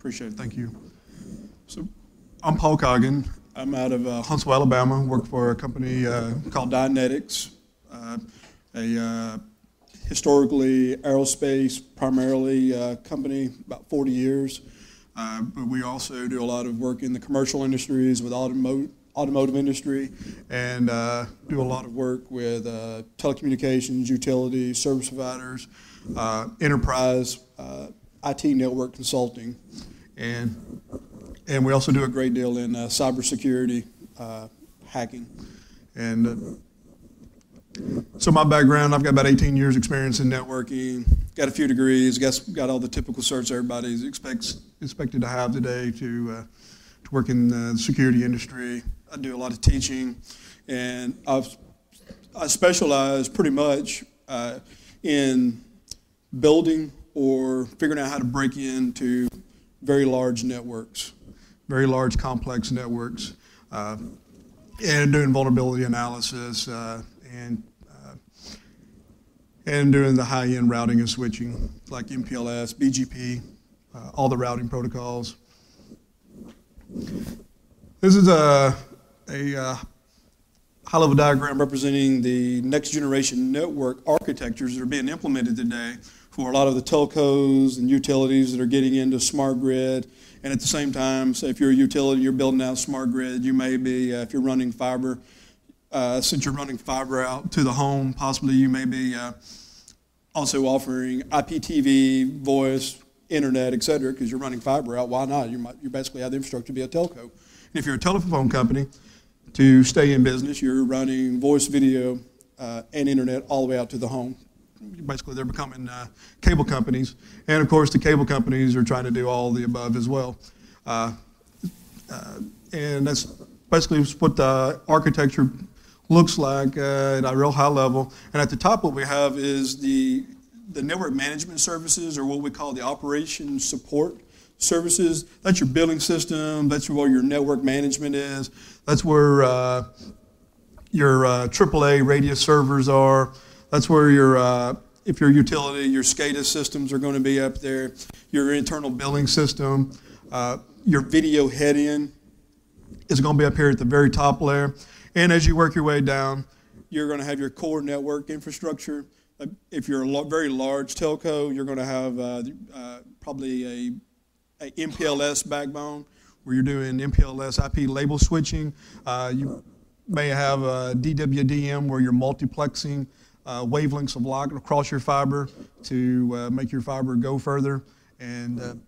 Appreciate it. Thank you. So I'm Paul Coggin. I'm out of uh, Huntsville, Alabama. Work for a company uh, called Dynetics, uh, a uh, historically aerospace primarily uh, company, about 40 years. Uh, but we also do a lot of work in the commercial industries with automotive automotive industry and uh, do a lot of work with uh, telecommunications, utilities, service providers, uh, enterprise, IT network consulting, and and we also do a great deal in uh, cybersecurity, uh, hacking, and. So my background, I've got about 18 years experience in networking, got a few degrees, got, got all the typical certs everybody expects, expected to have today to, uh, to work in the security industry. I do a lot of teaching, and I've, I specialize pretty much uh, in building or figuring out how to break into very large networks, very large complex networks, uh, and doing vulnerability analysis uh, and uh, and doing the high-end routing and switching like MPLS, BGP, uh, all the routing protocols. This is a, a uh, high-level diagram representing the next generation network architectures that are being implemented today for a lot of the telcos and utilities that are getting into smart grid. And at the same time, say if you're a utility, you're building out smart grid, you may be, uh, if you're running fiber, uh, since you're running fiber out to the home, possibly you may be uh, also offering IPTV, voice, internet, et cetera, because you're running fiber out. Why not? You, might, you basically have the infrastructure to be a telco. And if you're a telephone company, to stay in business, you're running voice, video, uh, and internet all the way out to the home. Basically, they're becoming uh, cable companies. And of course, the cable companies are trying to do all the above as well. Uh, uh and that's basically what the architecture looks like uh, at a real high level. And at the top, what we have is the, the network management services, or what we call the operation support services. That's your billing system. That's where your network management is. That's where uh, your uh, AAA radius servers are. That's where your, uh, if you're utility, your SCADA systems are going to be up there. Your internal billing system, uh, your video head-end is going to be up here at the very top layer. And as you work your way down, you're going to have your core network infrastructure. Uh, if you're a very large telco, you're going to have uh, uh, probably a, a, MPLS backbone where you're doing MPLS IP label switching. Uh, you may have a DWDM where you're multiplexing uh, wavelengths of light across your fiber to uh, make your fiber go further. And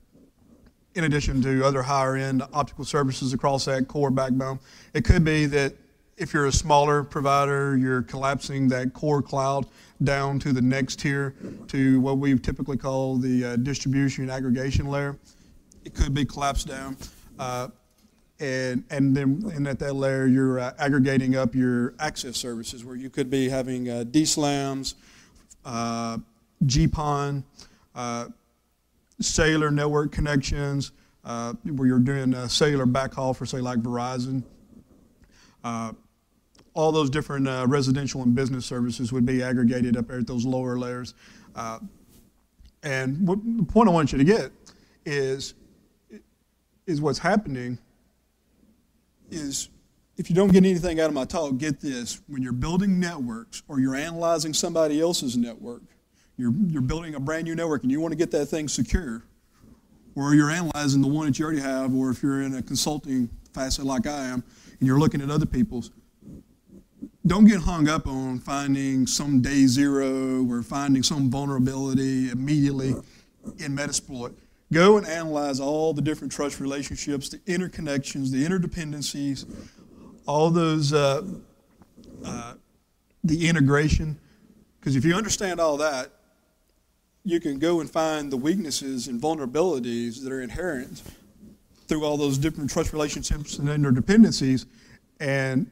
in addition to other higher end optical services across that core backbone, it could be that if you're a smaller provider, you're collapsing that core cloud down to the next tier to what we typically call the uh, distribution aggregation layer. It could be collapsed down. Uh, and, and then and at that layer, you're uh, aggregating up your access services where you could be having uh, DSLAMs, uh, GPON, uh, cellular network connections, uh, where you're doing cellular backhaul for, say, like Verizon. Uh, all those different uh, residential and business services would be aggregated up there at those lower layers. Uh, and what, the point I want you to get is, is what's happening is if you don't get anything out of my talk, get this. When you're building networks or you're analyzing somebody else's network, you're, you're building a brand new network and you want to get that thing secure, or you're analyzing the one that you already have, or if you're in a consulting facet like I am, and you're looking at other people's, don't get hung up on finding some day zero or finding some vulnerability immediately in Metasploit. Go and analyze all the different trust relationships, the interconnections, the interdependencies, all those, uh, uh, the integration. Because if you understand all that, you can go and find the weaknesses and vulnerabilities that are inherent through all those different trust relationships and interdependencies and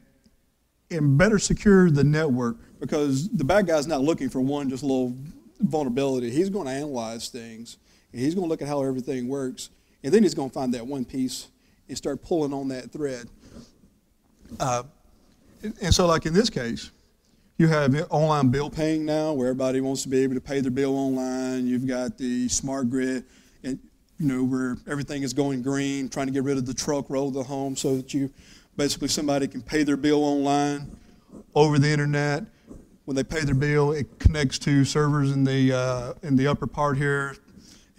and better secure the network because the bad guy's not looking for one just little vulnerability. He's going to analyze things and he's going to look at how everything works and then he's going to find that one piece and start pulling on that thread. Uh, and so, like in this case, you have online bill paying now where everybody wants to be able to pay their bill online. You've got the smart grid. And you know, where everything is going green, trying to get rid of the truck roll the home so that you basically somebody can pay their bill online over the internet. When they pay their bill, it connects to servers in the uh, in the upper part here,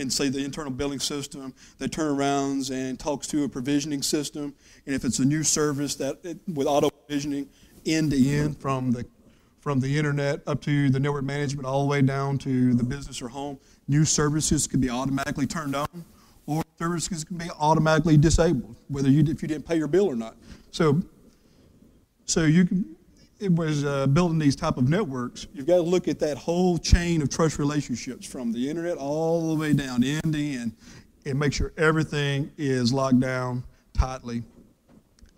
in say the internal billing system. That turnarounds and talks to a provisioning system, and if it's a new service that it, with auto provisioning end to end from the from the internet up to the network management all the way down to the business or home, new services could be automatically turned on or services can be automatically disabled, whether you if you didn't pay your bill or not. So, so you can, it was uh, building these type of networks. You've got to look at that whole chain of trust relationships from the internet all the way down end to end, and make sure everything is locked down tightly.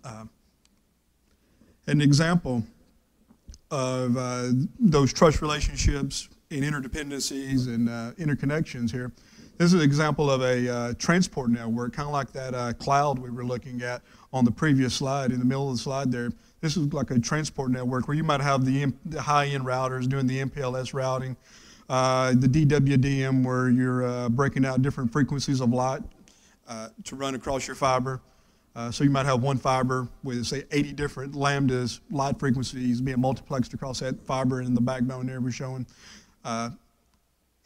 Uh, an example of uh, those trust relationships and interdependencies and uh, interconnections here. This is an example of a uh, transport network, kind of like that uh, cloud we were looking at on the previous slide, in the middle of the slide there. This is like a transport network where you might have the, the high-end routers doing the MPLS routing, uh, the DWDM where you're uh, breaking out different frequencies of light uh, to run across your fiber. Uh, so you might have one fiber with, say, 80 different lambdas, light frequencies being multiplexed across that fiber in the backbone there we're showing. Uh,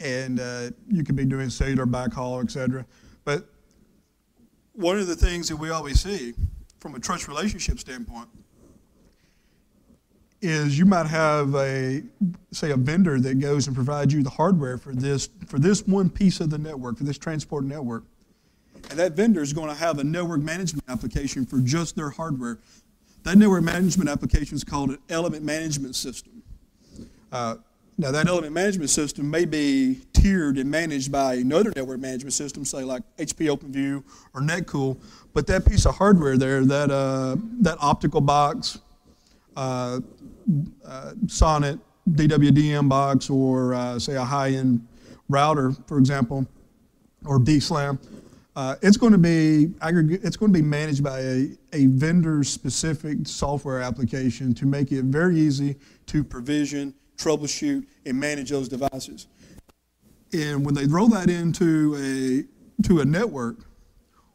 and uh, you could be doing cellular backhaul, et cetera. But one of the things that we always see from a trust relationship standpoint is you might have a say a vendor that goes and provides you the hardware for this for this one piece of the network for this transport network. And that vendor is going to have a network management application for just their hardware. That network management application is called an element management system. Uh, now, that element management system may be tiered and managed by another network management system, say like HP OpenView or Netcool, but that piece of hardware there, that, uh, that optical box, uh, uh, SONET, DWDM box, or uh, say a high end router, for example, or DSLAM, uh, it's going to be it's going to be managed by a, a vendor specific software application to make it very easy to provision troubleshoot, and manage those devices. And when they roll that into a, to a network,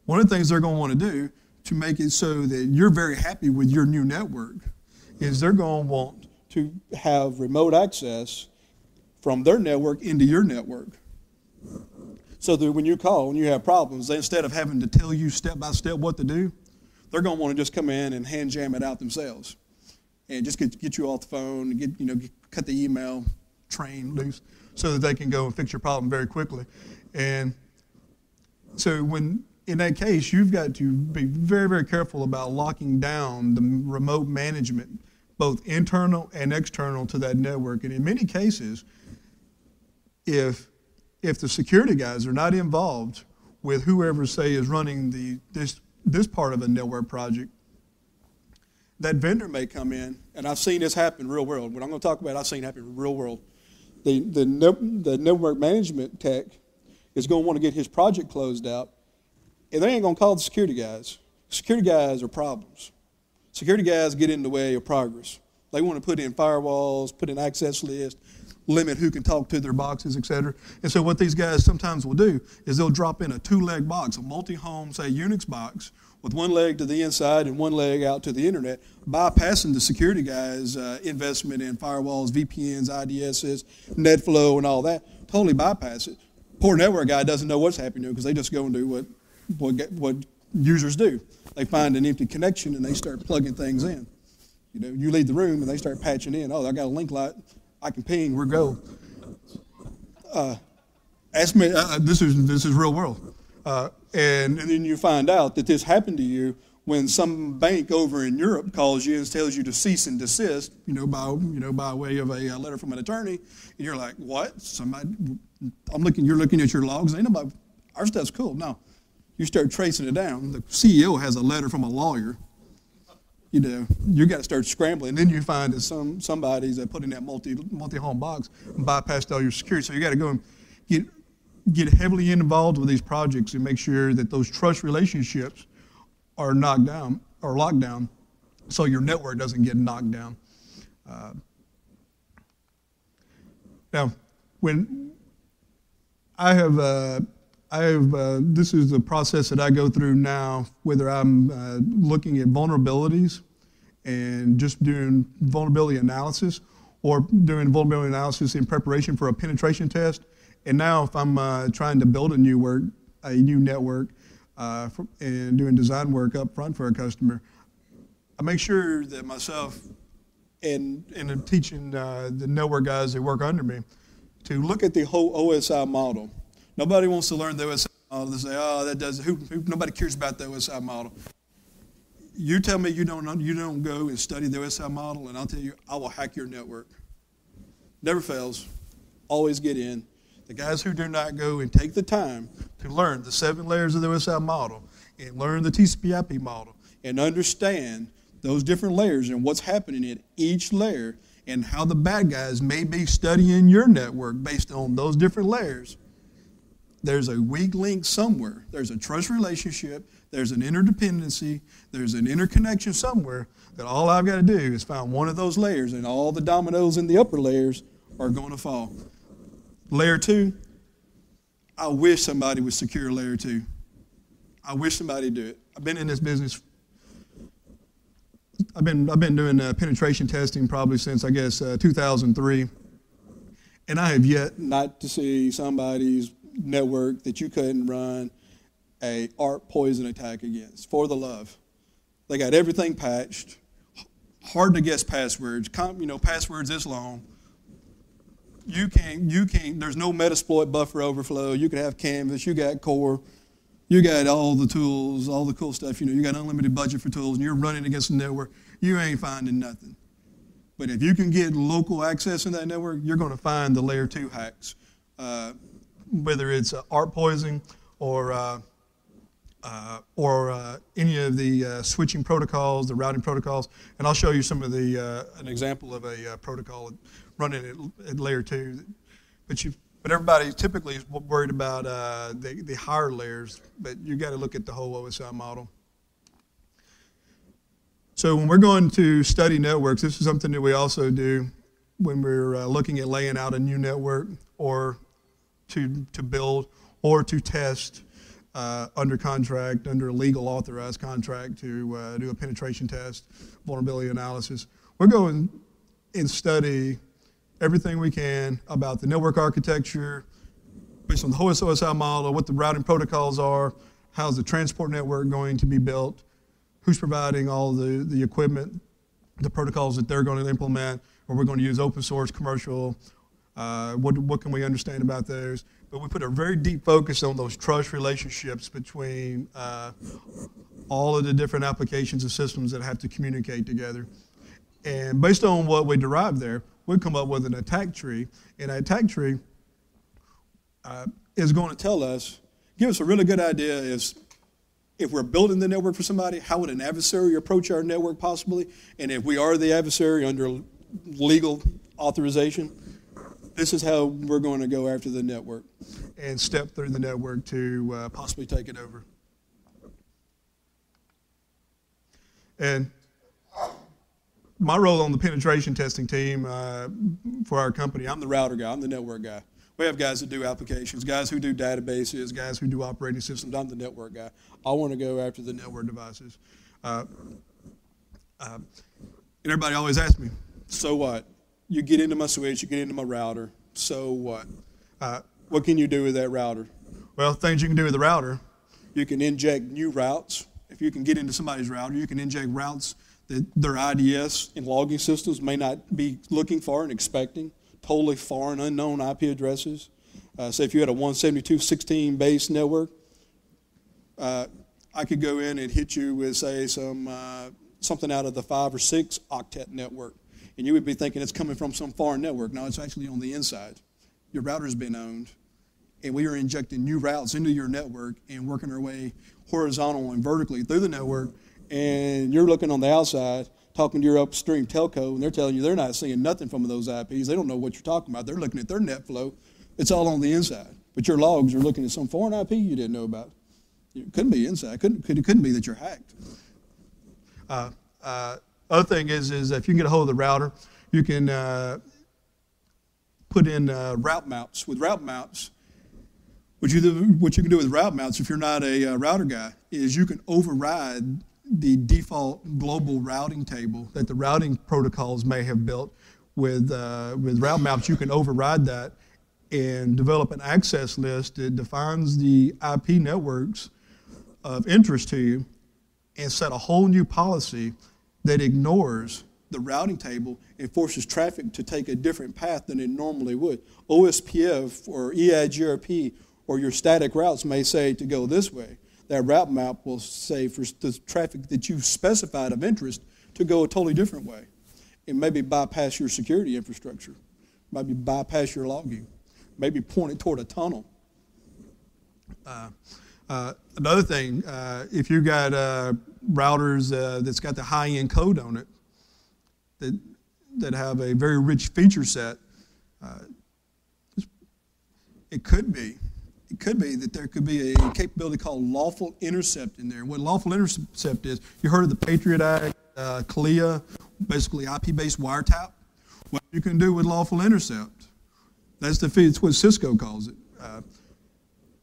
one of the things they're going to want to do to make it so that you're very happy with your new network is they're going to want to have remote access from their network into your network. So that when you call and you have problems, instead of having to tell you step by step what to do, they're going to want to just come in and hand jam it out themselves and just get, get you off the phone and get, you know, get, cut the email train loose so that they can go and fix your problem very quickly. And so when in that case, you've got to be very, very careful about locking down the remote management, both internal and external to that network. And in many cases, if if the security guys are not involved with whoever say is running the this this part of a network project, that vendor may come in, and I've seen this happen real world. What I'm going to talk about, I've seen happen in real world. The, the, the network management tech is going to want to get his project closed out, and they ain't going to call the security guys. Security guys are problems. Security guys get in the way of progress. They want to put in firewalls, put in access lists, limit who can talk to their boxes, et cetera. And so what these guys sometimes will do is they'll drop in a two-leg box, a multi-home, say, Unix box, with one leg to the inside and one leg out to the internet, bypassing the security guys' uh, investment in firewalls, VPNs, IDSs, NetFlow, and all that. Totally bypass it. Poor network guy doesn't know what's happening because they just go and do what, what, what users do. They find an empty connection and they start plugging things in. You know, you leave the room and they start patching in. Oh, I got a link light. I can ping. We're go. Uh, ask me. Uh, this is this is real world. Uh, and, and then you find out that this happened to you when some bank over in Europe calls you and tells you to cease and desist, you know, by you know by way of a, a letter from an attorney, and you're like, what? Somebody, I'm looking. You're looking at your logs. Ain't nobody. Our stuff's cool. No, you start tracing it down. The CEO has a letter from a lawyer. You know, you got to start scrambling. Then you find that some somebody's that put in that multi multi home box and bypassed all your security. So you got to go and get get heavily involved with these projects and make sure that those trust relationships are knocked down or locked down so your network doesn't get knocked down. Uh, now, when I have uh, I have, uh, this is the process that I go through now, whether I'm uh, looking at vulnerabilities and just doing vulnerability analysis or doing vulnerability analysis in preparation for a penetration test. And now if I'm uh, trying to build a new work, a new network, uh, for, and doing design work up front for a customer, I make sure that myself and, and I'm teaching uh, the network guys that work under me to look at the whole OSI model. Nobody wants to learn the OSI model. They say, oh, that does who, who, nobody cares about the OSI model. You tell me you don't, you don't go and study the OSI model, and I'll tell you, I will hack your network. Never fails. Always get in. The guys who do not go and take the time to learn the seven layers of the OSI model and learn the TCP/IP model and understand those different layers and what's happening in each layer and how the bad guys may be studying your network based on those different layers. There's a weak link somewhere. There's a trust relationship. There's an interdependency. There's an interconnection somewhere that all I've got to do is find one of those layers, and all the dominoes in the upper layers are going to fall. Layer two, I wish somebody would secure layer two. I wish somebody would do it. I've been in this business I've been, I've been doing uh, penetration testing probably since, I guess, uh, 2003. And I have yet not to see somebody's network that you couldn't run a ARP poison attack against, for the love. They got everything patched, hard to guess passwords, you know, passwords this long. You can't, you can't, there's no Metasploit buffer overflow. You could have Canvas, you got Core, you got all the tools, all the cool stuff. You know, you got unlimited budget for tools, and you're running against the network. You ain't finding nothing. But if you can get local access in that network, you're going to find the layer two hacks, uh, whether it's uh, ARP poisoning or uh, uh, or uh, any of the uh, switching protocols, the routing protocols, and I'll show you some of the uh, an example of a protocol running at, at layer two. But you but everybody typically is worried about the, the higher layers, but you got to look at the whole OSI model. So when we're going to study networks, this is something that we also do when we're looking at laying out a new network or to, to build or to test uh, under contract, under a legal authorized contract to uh, do a penetration test, vulnerability analysis. We're going and study everything we can about the network architecture, based on the OSI model, what the routing protocols are, how's the transport network going to be built, who's providing all the, the equipment, the protocols that they're going to implement, or we're going to use open source, commercial, uh, what, what can we understand about those? But we put a very deep focus on those trust relationships between uh, all of the different applications and systems that have to communicate together. And based on what we derive there, we come up with an attack tree. And an attack tree uh, is going to tell us, give us a really good idea is if we're building the network for somebody, how would an adversary approach our network possibly? And if we are the adversary under legal authorization, this is how we're going to go after the network and step through the network to uh, possibly take it over. And my role on the penetration testing team uh, for our company, I'm the router guy, I'm the network guy. We have guys that do applications, guys who do databases, guys who do operating systems. I'm the network guy. I want to go after the network devices. Uh, uh, and everybody always asks me, so what? You get into my switch, you get into my router, so what? Uh, what can you do with that router? Well, things you can do with the router, you can inject new routes. If you can get into somebody's router, you can inject routes that their IDS and logging systems may not be looking for and expecting, totally foreign, unknown IP addresses. Uh, say if you had a 172.16 base network, uh, I could go in and hit you with, say, some uh, something out of the five or six octet network, and you would be thinking it's coming from some foreign network. No, it's actually on the inside. Your router's been owned, and we are injecting new routes into your network and working our way horizontal and vertically through the network and you're looking on the outside talking to your upstream telco, and they're telling you they're not seeing nothing from those IPs. They don't know what you're talking about. They're looking at their net flow. It's all on the inside. But your logs are looking at some foreign IP you didn't know about. It couldn't be inside. It couldn't, it couldn't be that you're hacked. Uh, uh, other thing is, is if you can get a hold of the router, you can uh, put in uh, route maps. With route maps, What you, what you can do with route mounts, if you're not a uh, router guy, is you can override the default global routing table that the routing protocols may have built. With, uh, with route maps, you can override that and develop an access list that defines the IP networks of interest to you and set a whole new policy that ignores the routing table and forces traffic to take a different path than it normally would. OSPF or EIGRP or your static routes may say to go this way. That route map will say for the traffic that you've specified of interest to go a totally different way. and maybe bypass your security infrastructure, maybe bypass your logging, maybe point it toward a tunnel. Uh, uh, another thing, uh, if you've got uh, routers uh, that's got the high-end code on it, that, that have a very rich feature set, uh, it could be, it could be that there could be a capability called lawful intercept in there. What lawful intercept is, you heard of the Patriot Act, uh, CALEA, basically IP-based wiretap. What you can do with lawful intercept, that's the it's what Cisco calls it. Uh,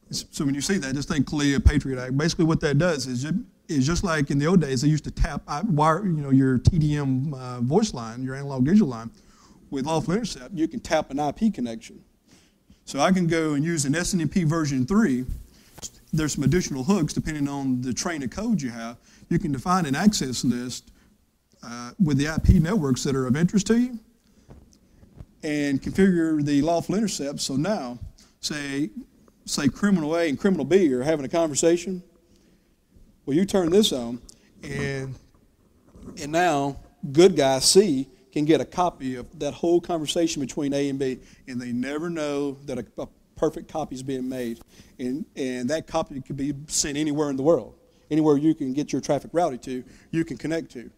so when you see that, just think CALEA, Patriot Act. Basically, what that does is is just like in the old days, they used to tap wire, you know, your TDM uh, voice line, your analog digital line. With lawful intercept, you can tap an IP connection. So I can go and use an SNMP version 3. There's some additional hooks depending on the train of code you have. You can define an access list uh, with the IP networks that are of interest to you and configure the lawful intercept. So now, say, say criminal A and criminal B are having a conversation well, you turn this on, and and now good guy C can get a copy of that whole conversation between A and B, and they never know that a, a perfect copy is being made, and and that copy could be sent anywhere in the world, anywhere you can get your traffic routed to, you can connect to.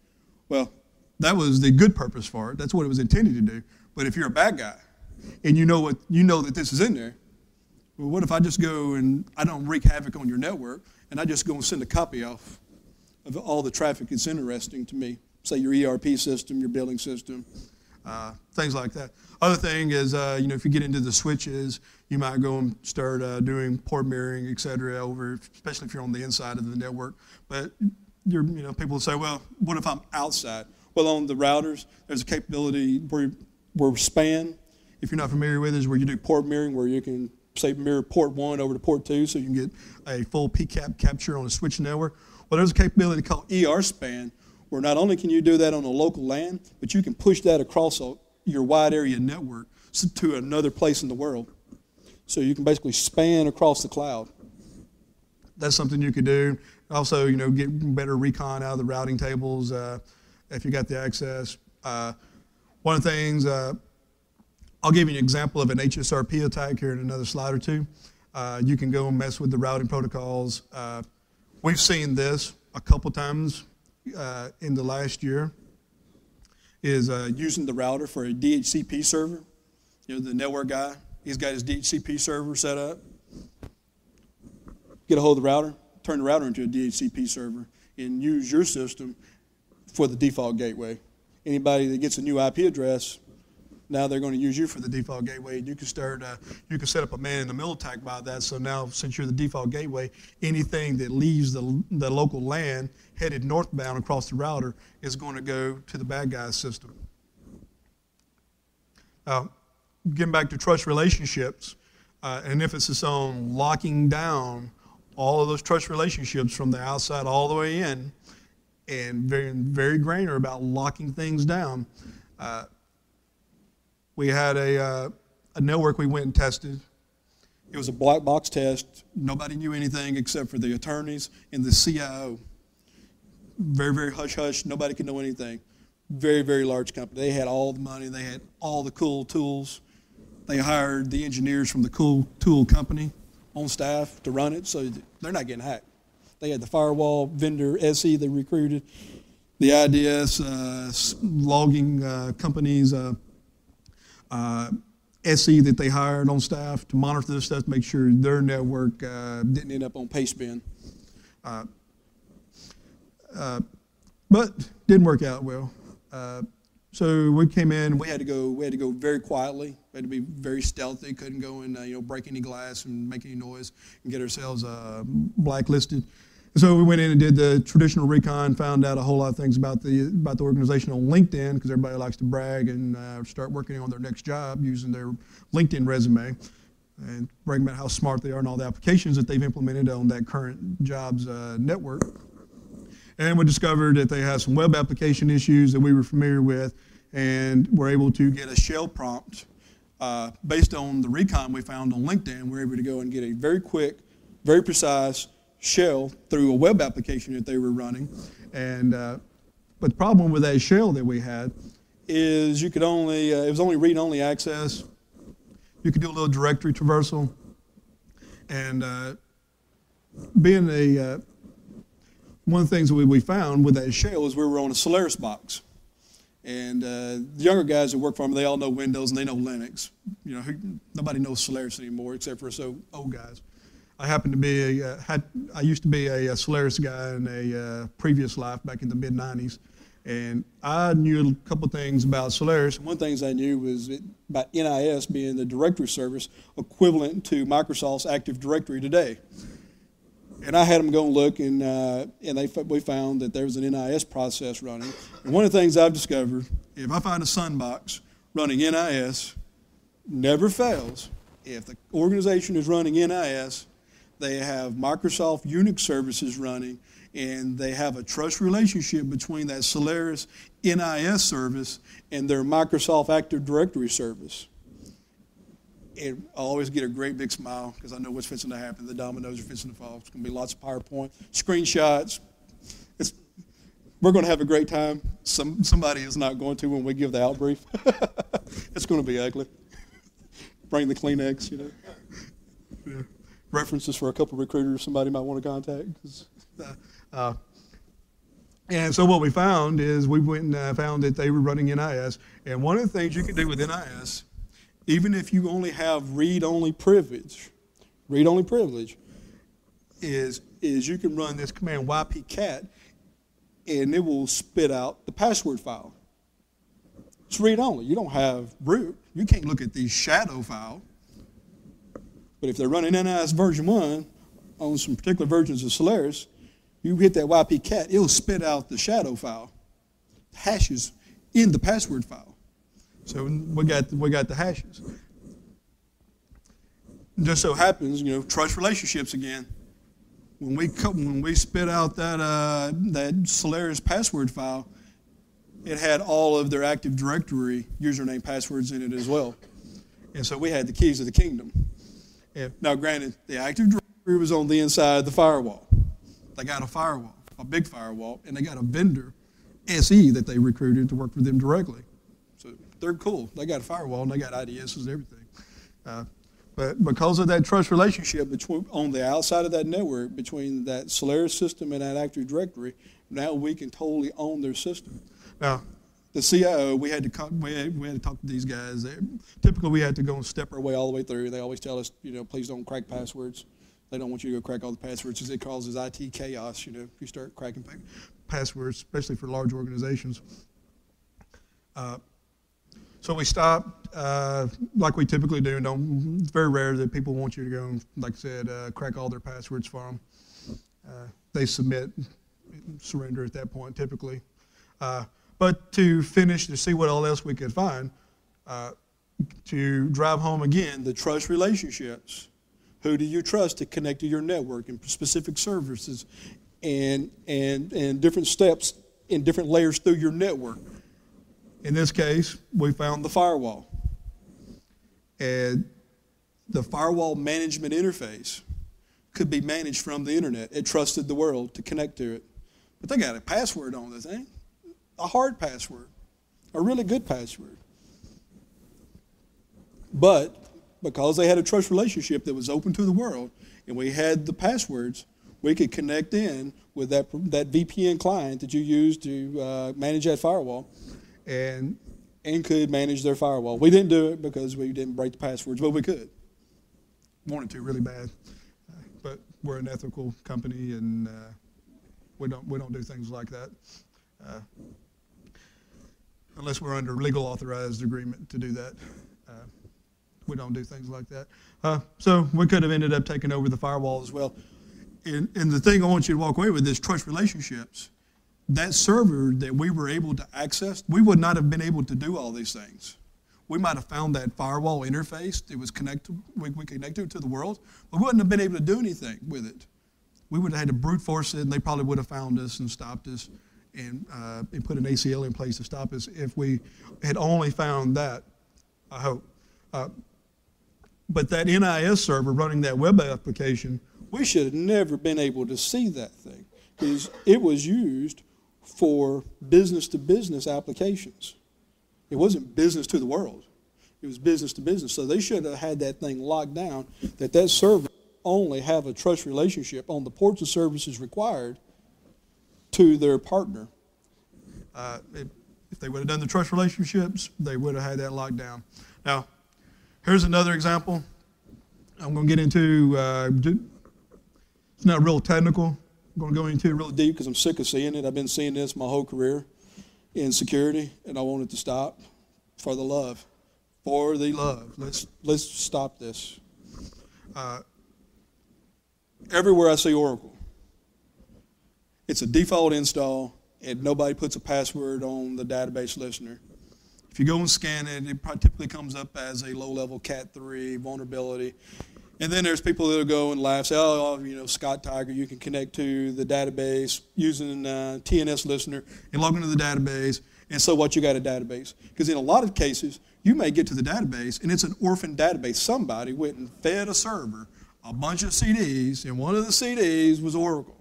Well, that was the good purpose for it. That's what it was intended to do. But if you're a bad guy, and you know what you know that this is in there, well, what if I just go and I don't wreak havoc on your network? And I just go and send a copy off of all the traffic that's interesting to me. Say your ERP system, your billing system, uh, things like that. Other thing is, uh, you know, if you get into the switches, you might go and start uh, doing port mirroring, et cetera, over, especially if you're on the inside of the network. But you know, people say, well, what if I'm outside? Well, on the routers, there's a capability where, where span, if you're not familiar with it, is where you do port mirroring, where you can say mirror port one over to port two so you can get a full PCAP capture on a switch network. Well, there's a capability called ER span where not only can you do that on a local LAN, but you can push that across a, your wide area network to another place in the world. So you can basically span across the cloud. That's something you could do. Also, you know, get better recon out of the routing tables uh, if you got the access. Uh, one of the things, uh, I'll give you an example of an HSRP attack here in another slide or two. Uh, you can go and mess with the routing protocols. Uh, we've seen this a couple times uh, in the last year. Is uh, using the router for a DHCP server. You know, the network guy, he's got his DHCP server set up. Get a hold of the router, turn the router into a DHCP server, and use your system for the default gateway. Anybody that gets a new IP address now they're going to use you for the default gateway. And you can start, uh, you can set up a man in the middle attack by that. So now, since you're the default gateway, anything that leaves the, the local LAN headed northbound across the router is going to go to the bad guy's system. Now, getting back to trust relationships, uh, an emphasis on locking down all of those trust relationships from the outside all the way in, and very, very granular about locking things down. Uh, we had a, uh, a network we went and tested. It was a black box test. Nobody knew anything except for the attorneys and the CIO. Very, very hush hush. Nobody could know anything. Very, very large company. They had all the money, they had all the cool tools. They hired the engineers from the cool tool company on staff to run it, so they're not getting hacked. They had the firewall vendor SE they recruited, the IDS uh, logging uh, companies, uh, uh, SE that they hired on staff to monitor this stuff to make sure their network uh, didn't end up on pastebin. Uh, uh, but didn't work out well. Uh, so we came in. We had to go. We had to go very quietly. We had to be very stealthy. Couldn't go and uh, you know break any glass and make any noise and get ourselves uh, blacklisted. So we went in and did the traditional recon. Found out a whole lot of things about the about the organization on LinkedIn because everybody likes to brag and uh, start working on their next job using their LinkedIn resume and bragging about how smart they are and all the applications that they've implemented on that current jobs uh, network. And we discovered that they had some web application issues that we were familiar with, and were able to get a shell prompt uh, based on the recon we found on LinkedIn. We were able to go and get a very quick, very precise shell through a web application that they were running. And uh, but the problem with that shell that we had is you could only uh, it was only read-only access. You could do a little directory traversal, and uh, being a uh, one of the things that we found with that shell is we were on a Solaris box. And uh, the younger guys that work for them, they all know Windows and they know Linux. You know, nobody knows Solaris anymore except for so old guys. I happen to be a, uh, had, I used to be a, a Solaris guy in a uh, previous life back in the mid 90s. And I knew a couple things about Solaris. One of the things I knew was it, about NIS being the directory service equivalent to Microsoft's Active Directory today. And I had them go and look, and, uh, and they, we found that there was an NIS process running. And one of the things I've discovered, if I find a Sun box running NIS, never fails. If the organization is running NIS, they have Microsoft Unix services running, and they have a trust relationship between that Solaris NIS service and their Microsoft Active Directory service and I always get a great big smile because I know what's fixing to happen. The dominoes are fixing to fall. It's going to be lots of PowerPoint, screenshots. It's, we're going to have a great time. Some, somebody is not going to when we give the out brief. it's going to be ugly. Bring the Kleenex, you know. Yeah. References for a couple recruiters somebody might want to contact. Uh, and so what we found is we went and uh, found that they were running NIS. And one of the things you can do with NIS even if you only have read-only privilege, read-only privilege, is, is you can run this command ypcat and it will spit out the password file. It's read-only. You don't have root. You can't look at the shadow file. But if they're running NIS version 1 on some particular versions of Solaris, you hit that ypcat, it'll spit out the shadow file, hashes in the password file. So we got we got the hashes. just so happens, you know, trust relationships again. When we when we spit out that uh, that Solaris password file, it had all of their Active Directory username passwords in it as well, and so we had the keys of the kingdom. And now, granted, the Active Directory was on the inside of the firewall. They got a firewall, a big firewall, and they got a vendor, SE, that they recruited to work for them directly So they're cool. They got a firewall and they got IDSs and everything. Uh, but because of that trust relationship between on the outside of that network between that Solaris system and that Active Directory, now we can totally own their system. Now, the CIO, we had to we had, we had to talk to these guys. They, typically, we had to go and step our way all the way through. They always tell us, you know, please don't crack passwords. They don't want you to go crack all the passwords because it causes IT chaos. You know, if you start cracking passwords, especially for large organizations. Uh, so we stopped, uh, like we typically do. Don't, it's very rare that people want you to go and, like I said, uh, crack all their passwords for them. Uh, they submit, surrender at that point, typically. Uh, but to finish, to see what all else we could find, uh, to drive home again the trust relationships. Who do you trust to connect to your network and specific services and, and, and different steps in different layers through your network? In this case, we found the firewall. And the firewall management interface could be managed from the internet. It trusted the world to connect to it. But they got a password on this thing, a hard password, a really good password. But because they had a trust relationship that was open to the world, and we had the passwords, we could connect in with that, that VPN client that you use to uh, manage that firewall and and could manage their firewall. We didn't do it because we didn't break the passwords, but we could. Wanted to really bad, but we're an ethical company and uh, we don't we don't do things like that. Uh, unless we're under legal authorized agreement to do that. Uh, we don't do things like that. Uh, so we could have ended up taking over the firewall as well. And, and the thing I want you to walk away with is trust relationships. That server that we were able to access, we would not have been able to do all these things. We might have found that firewall interface that was connected, we, we connected to the world, but we wouldn't have been able to do anything with it. We would have had to brute force it, and they probably would have found us and stopped us and, uh, and put an ACL in place to stop us if we had only found that, I hope. Uh, but that NIS server running that web application, we should have never been able to see that thing because it was used for business to business applications. It wasn't business to the world. It was business to business. So they should have had that thing locked down that that server only have a trust relationship on the ports and services required to their partner. Uh, it, if they would have done the trust relationships, they would have had that locked down. Now, here's another example. I'm going to get into, uh, it's not real technical. I'm going to go into it real deep because I'm sick of seeing it. I've been seeing this my whole career in security, and I want it to stop for the love. For the love. Let's, let's stop this. Uh, everywhere I see Oracle, it's a default install, and nobody puts a password on the database listener. If you go and scan it, it typically comes up as a low-level Cat3 vulnerability. And then there's people that'll go and laugh, say, oh, you know, Scott Tiger, you can connect to the database using uh, TNS Listener and log into the database. And so what, you got a database. Because in a lot of cases, you may get to the database and it's an orphan database. Somebody went and fed a server a bunch of CDs, and one of the CDs was Oracle.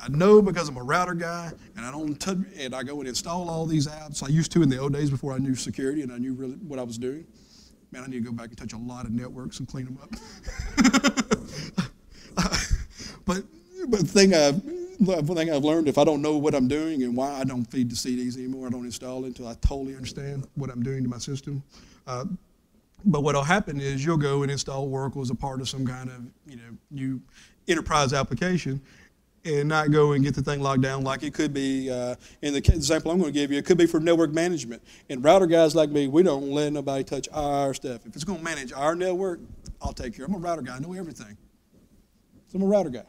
I know because I'm a router guy, and I don't touch, and I go and install all these apps. I used to in the old days before I knew security and I knew really what I was doing. Man, I need to go back and touch a lot of networks and clean them up. but but the thing I one thing I've learned if I don't know what I'm doing and why I don't feed the CDs anymore, I don't install it until I totally understand what I'm doing to my system. Uh, but what'll happen is you'll go and install Oracle as a part of some kind of you know new enterprise application, and not go and get the thing locked down like it could be uh, in the example I'm going to give you. It could be for network management. And router guys like me, we don't let nobody touch our stuff. If it's going to manage our network, I'll take care. I'm a router guy. I know everything. So I'm a router guy.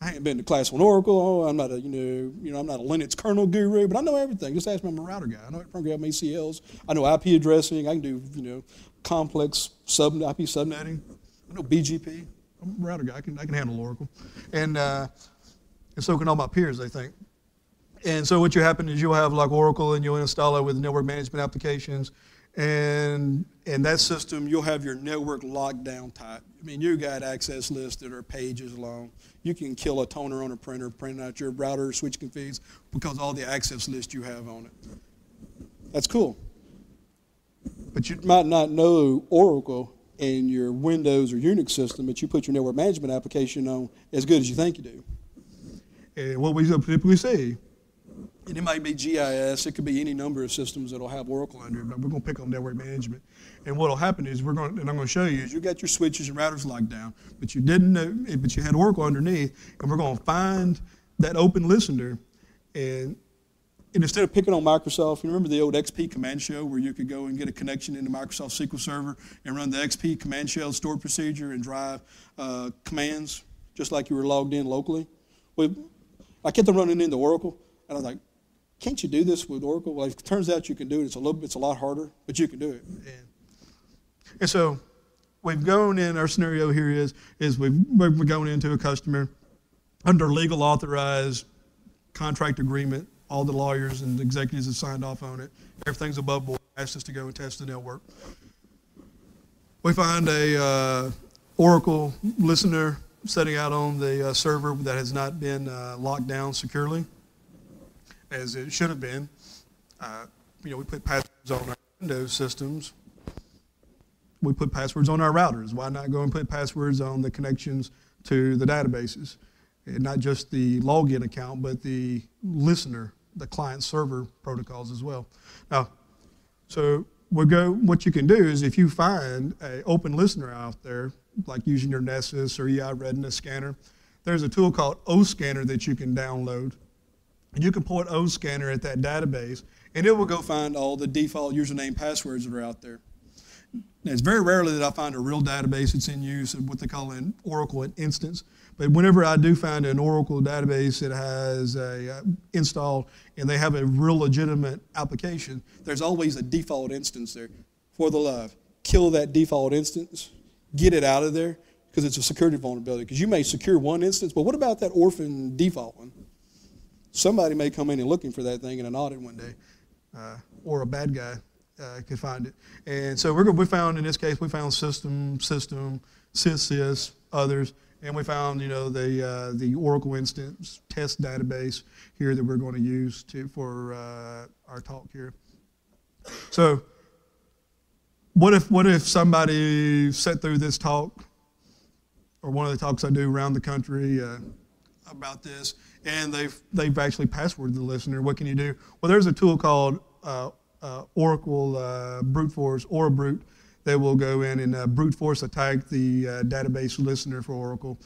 I ain't been to class on Oracle. Oh, I'm not a you know you know I'm not a Linux kernel guru, but I know everything. Just ask me. I'm a router guy. I know program ACLs. I know IP addressing. I can do you know complex sub IP subnetting. I know BGP. I'm a router guy. I can, I can handle Oracle. And, uh, and so can all my peers, I think. And so what you happen is you'll have like Oracle and you'll install it with network management applications. And in that system, you'll have your network locked down tight. I mean, you got access lists that are pages long. You can kill a toner on a printer, print out your router switch configs because all the access lists you have on it. That's cool. But you might not know Oracle in your Windows or Unix system that you put your network management application on as good as you think you do. And what we typically see, and it might be GIS, it could be any number of systems that'll have Oracle under it, but we're going to pick on network management. And what'll happen is we're going, and I'm going to show you, is you got your switches and routers locked down, but you didn't know, but you had Oracle underneath, and we're going to find that open listener and and instead of picking on Microsoft, you remember the old XP command shell where you could go and get a connection into Microsoft SQL Server and run the XP command shell stored procedure and drive uh, commands just like you were logged in locally? Well, I kept on running into Oracle, and I was like, can't you do this with Oracle? Well, it turns out you can do it. It's a little, it's a lot harder, but you can do it. And, and so we've gone in, our scenario here is, is we've, we're going into a customer under legal authorized contract agreement all the lawyers and executives have signed off on it. Everything's above board. Asked us to go and test the network. We find a uh, Oracle listener setting out on the uh, server that has not been uh, locked down securely, as it should have been. Uh, you know, we put passwords on our Windows systems. We put passwords on our routers. Why not go and put passwords on the connections to the databases? And not just the login account, but the listener the client server protocols as well. Now, so we go, what you can do is if you find an open listener out there, like using your Nessus or eEye Retina scanner, there's a tool called OScanner that you can download. And you can point OScanner at that database, and it will go find all the default username passwords that are out there. Now, it's very rarely that I find a real database that's in use, of what they call an Oracle instance. But whenever I do find an Oracle database that has a uh, installed and they have a real legitimate application, there's always a default instance there. For the love, kill that default instance, get it out of there because it's a security vulnerability. Because you may secure one instance, but what about that orphan default one? Somebody may come in and looking for that thing in an audit one day, uh, or a bad guy uh, could find it. And so we're, we found in this case we found system, system, sys, others and we found, you know, the, uh, the Oracle instance test database here that we're going to use to, for uh, our talk here. So what if, what if somebody sat through this talk or one of the talks I do around the country uh, about this and they've, they've actually passworded the listener? What can you do? Well, there's a tool called uh, uh, Oracle uh, Brute Force, OraBrute, they will go in and uh, brute force attack the uh, database listener for Oracle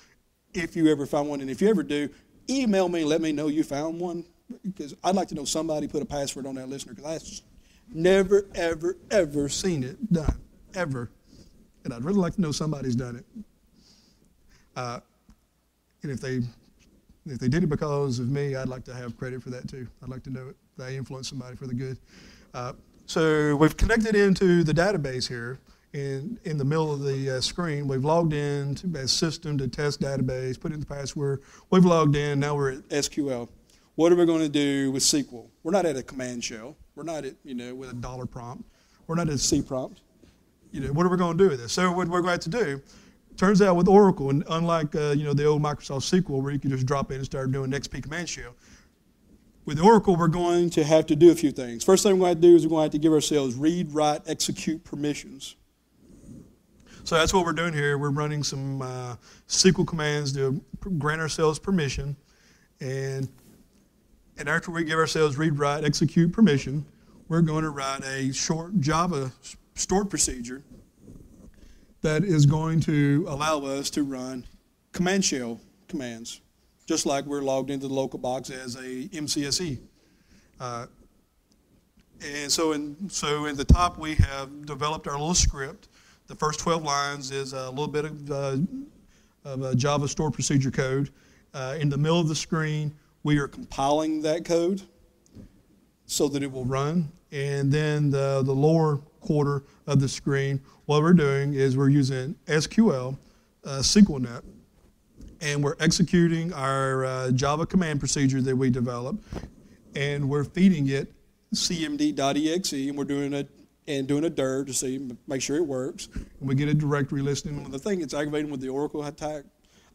if you ever find one. And if you ever do, email me and let me know you found one because I'd like to know somebody put a password on that listener because I've never, ever, ever seen it done, ever. And I'd really like to know somebody's done it. Uh, and if they if they did it because of me, I'd like to have credit for that too. I'd like to know it. They influenced somebody for the good. Uh, so we've connected into the database here in, in the middle of the uh, screen. We've logged in to a system to test database, put in the password. We've logged in. Now we're at SQL. What are we going to do with SQL? We're not at a command shell. We're not at, you know, with a dollar prompt. We're not at a C prompt. You know, what are we going to do with this? So what we're going to do, turns out with Oracle, and unlike, uh, you know, the old Microsoft SQL where you can just drop in and start doing XP command shell, with Oracle, we're going to have to do a few things. First thing we're going to do is we're going to have to give ourselves read, write, execute permissions. So that's what we're doing here. We're running some uh, SQL commands to grant ourselves permission. And, and after we give ourselves read, write, execute permission, we're going to write a short Java stored procedure that is going to allow us to run command shell commands just like we're logged into the local box as a MCSE. Uh, and so in, so in the top, we have developed our little script. The first 12 lines is a little bit of, uh, of Java stored procedure code. Uh, in the middle of the screen, we are compiling that code so that it will run. And then the, the lower quarter of the screen, what we're doing is we're using SQL, uh, SQLnet, and we're executing our uh, Java command procedure that we developed, and we're feeding it cmd.exe, and we're doing a and doing a dir to see make sure it works. And we get a directory listing. And the thing that's aggravating with the Oracle attack,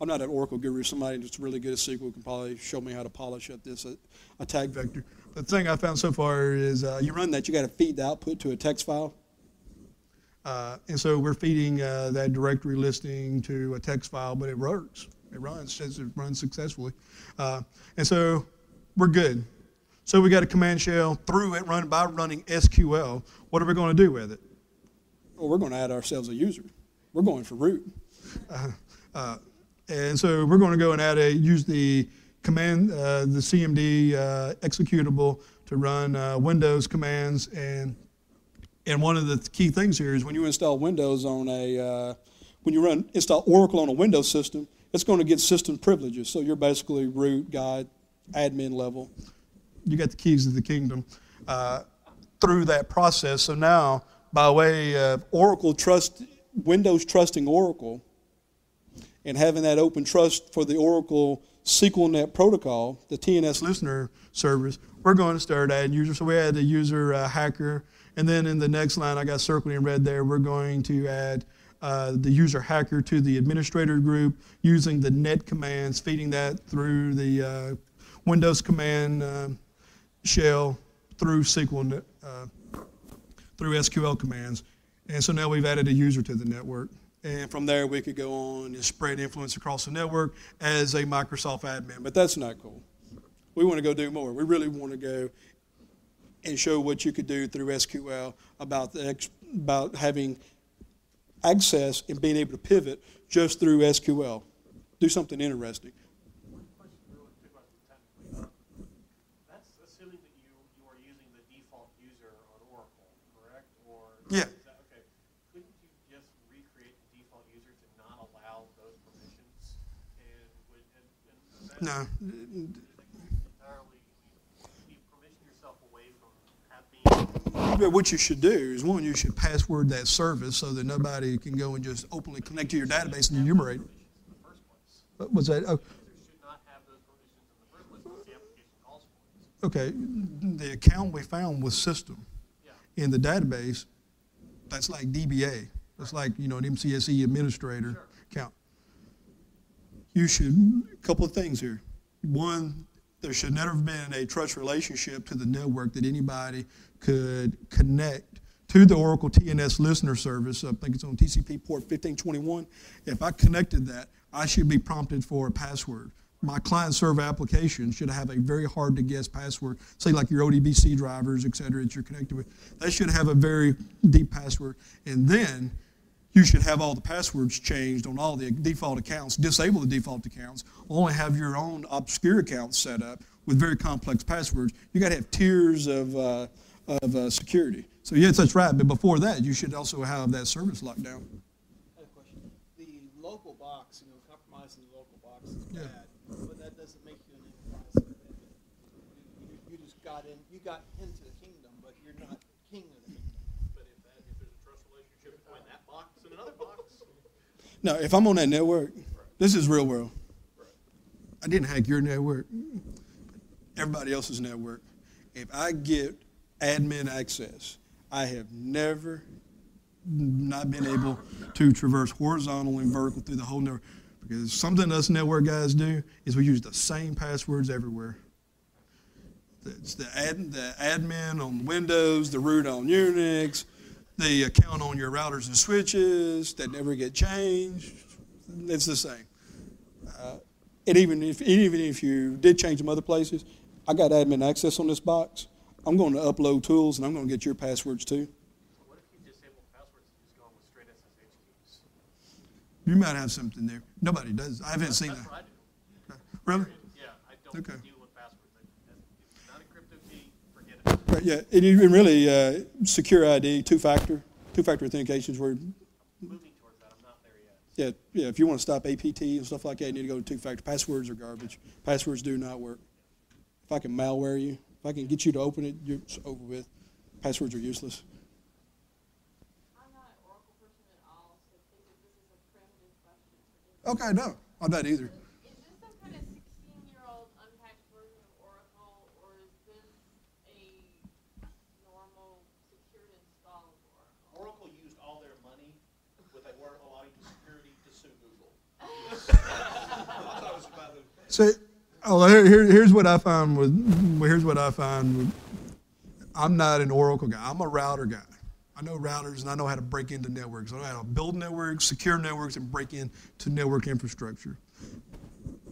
I'm not an Oracle guru. Somebody that's really good at SQL can probably show me how to polish up this uh, attack vector. The thing I found so far is uh, you run that, you got to feed the output to a text file. Uh, and so we're feeding uh, that directory listing to a text file, but it works. It runs, says it runs successfully. Uh, and so we're good. So we got a command shell through it run by running SQL. What are we going to do with it? Well, we're going to add ourselves a user. We're going for root. Uh, uh, and so we're going to go and add a use the command uh, the CMD uh, executable to run uh, Windows commands and and one of the key things here is when you install Windows on a uh, when you run install Oracle on a Windows system, it's going to get system privileges. So you're basically root, guide, admin level. You got the keys of the kingdom uh, through that process. So now, by way of Oracle trust, Windows trusting Oracle, and having that open trust for the Oracle SQLnet protocol, the TNS listener service, we're going to start adding users. So we add the user uh, hacker, and then in the next line I got circled in red there, we're going to add uh, the user hacker to the administrator group using the net commands, feeding that through the uh, Windows command uh, shell through SQL, uh, through SQL commands. And so now we've added a user to the network. And from there, we could go on and spread influence across the network as a Microsoft admin. But that's not cool. We want to go do more. We really want to go and show what you could do through SQL about, the, about having access and being able to pivot just through SQL. Do something interesting. Yeah. That, okay. Couldn't you just recreate the default user to not allow those permissions? And would, and, and no. But what you should do is one, you should password that service so that nobody can go and just openly connect to your database and enumerate. permissions in the first place. What was that? Oh, Users should not have those permissions in the first place once the application calls for it. okay. The account we found was system in the database. That's like DBA. That's like you know an MCSE administrator Sure. account. You should a couple of things here. One, there should never have been a trust relationship to the network that anybody could connect to the Oracle TNS listener service. I think it's on TCP port 1521. If I connected that, I should be prompted for a password. My client server application should have a very hard to guess password, say like your ODBC drivers, et cetera, that you're connected with. That should have a very deep password. And then you should have all the passwords changed on all the default accounts, disable the default accounts, only have your own obscure accounts set up with very complex passwords. You got to have tiers of, uh, of uh, security. So, yes, that's right. But before that, you should also have that service locked down. I have a question. The local box, you know, compromising the local box is Yeah. bad, but that doesn't make you an enterprise. You, you just got in, you got into the kingdom, but you're not king of the kingdom. But if that, if there's a trust relationship between that box and another box, Now, if I'm on that network, this is real world. I didn't hack your network, everybody else's network. If I get admin access, I have never not been able to traverse horizontal and vertical through the whole network. Because something us network guys do is we use the same passwords everywhere. It's the, ad, the admin on Windows, the root on Unix, the account on your routers and switches that never get changed. It's the same. Uh, and even if even if you did change them other places, I got admin access on this box. I'm going to upload tools and I'm going to get your passwords too. what if you disable passwords and just go with straight SSH keys? You might have something there. Nobody does. I haven't seen that. Really? Yeah, I don't Okay. deal with passwords. If it's not a crypto key, forget it. Right, yeah, and really, uh, secure ID, two-factor, two-factor authentication is where, Moving towards that, I'm not there yet. yeah, yeah. If you want to stop APT and stuff like that, you need to go to two-factor. Passwords are garbage. Passwords do not work. If I can malware you, if I can get you to open it, you're it's over with. Passwords are useless. I'm not an Oracle person at all, so think that this is a primitive question. Okay, no, I'm not either. Is oh, here, here- here's what I find with, here's what I find with, I'm not an Oracle guy. I'm a router guy. I know routers and I know how to break into networks. I know how to build networks, secure networks, and break into network infrastructure.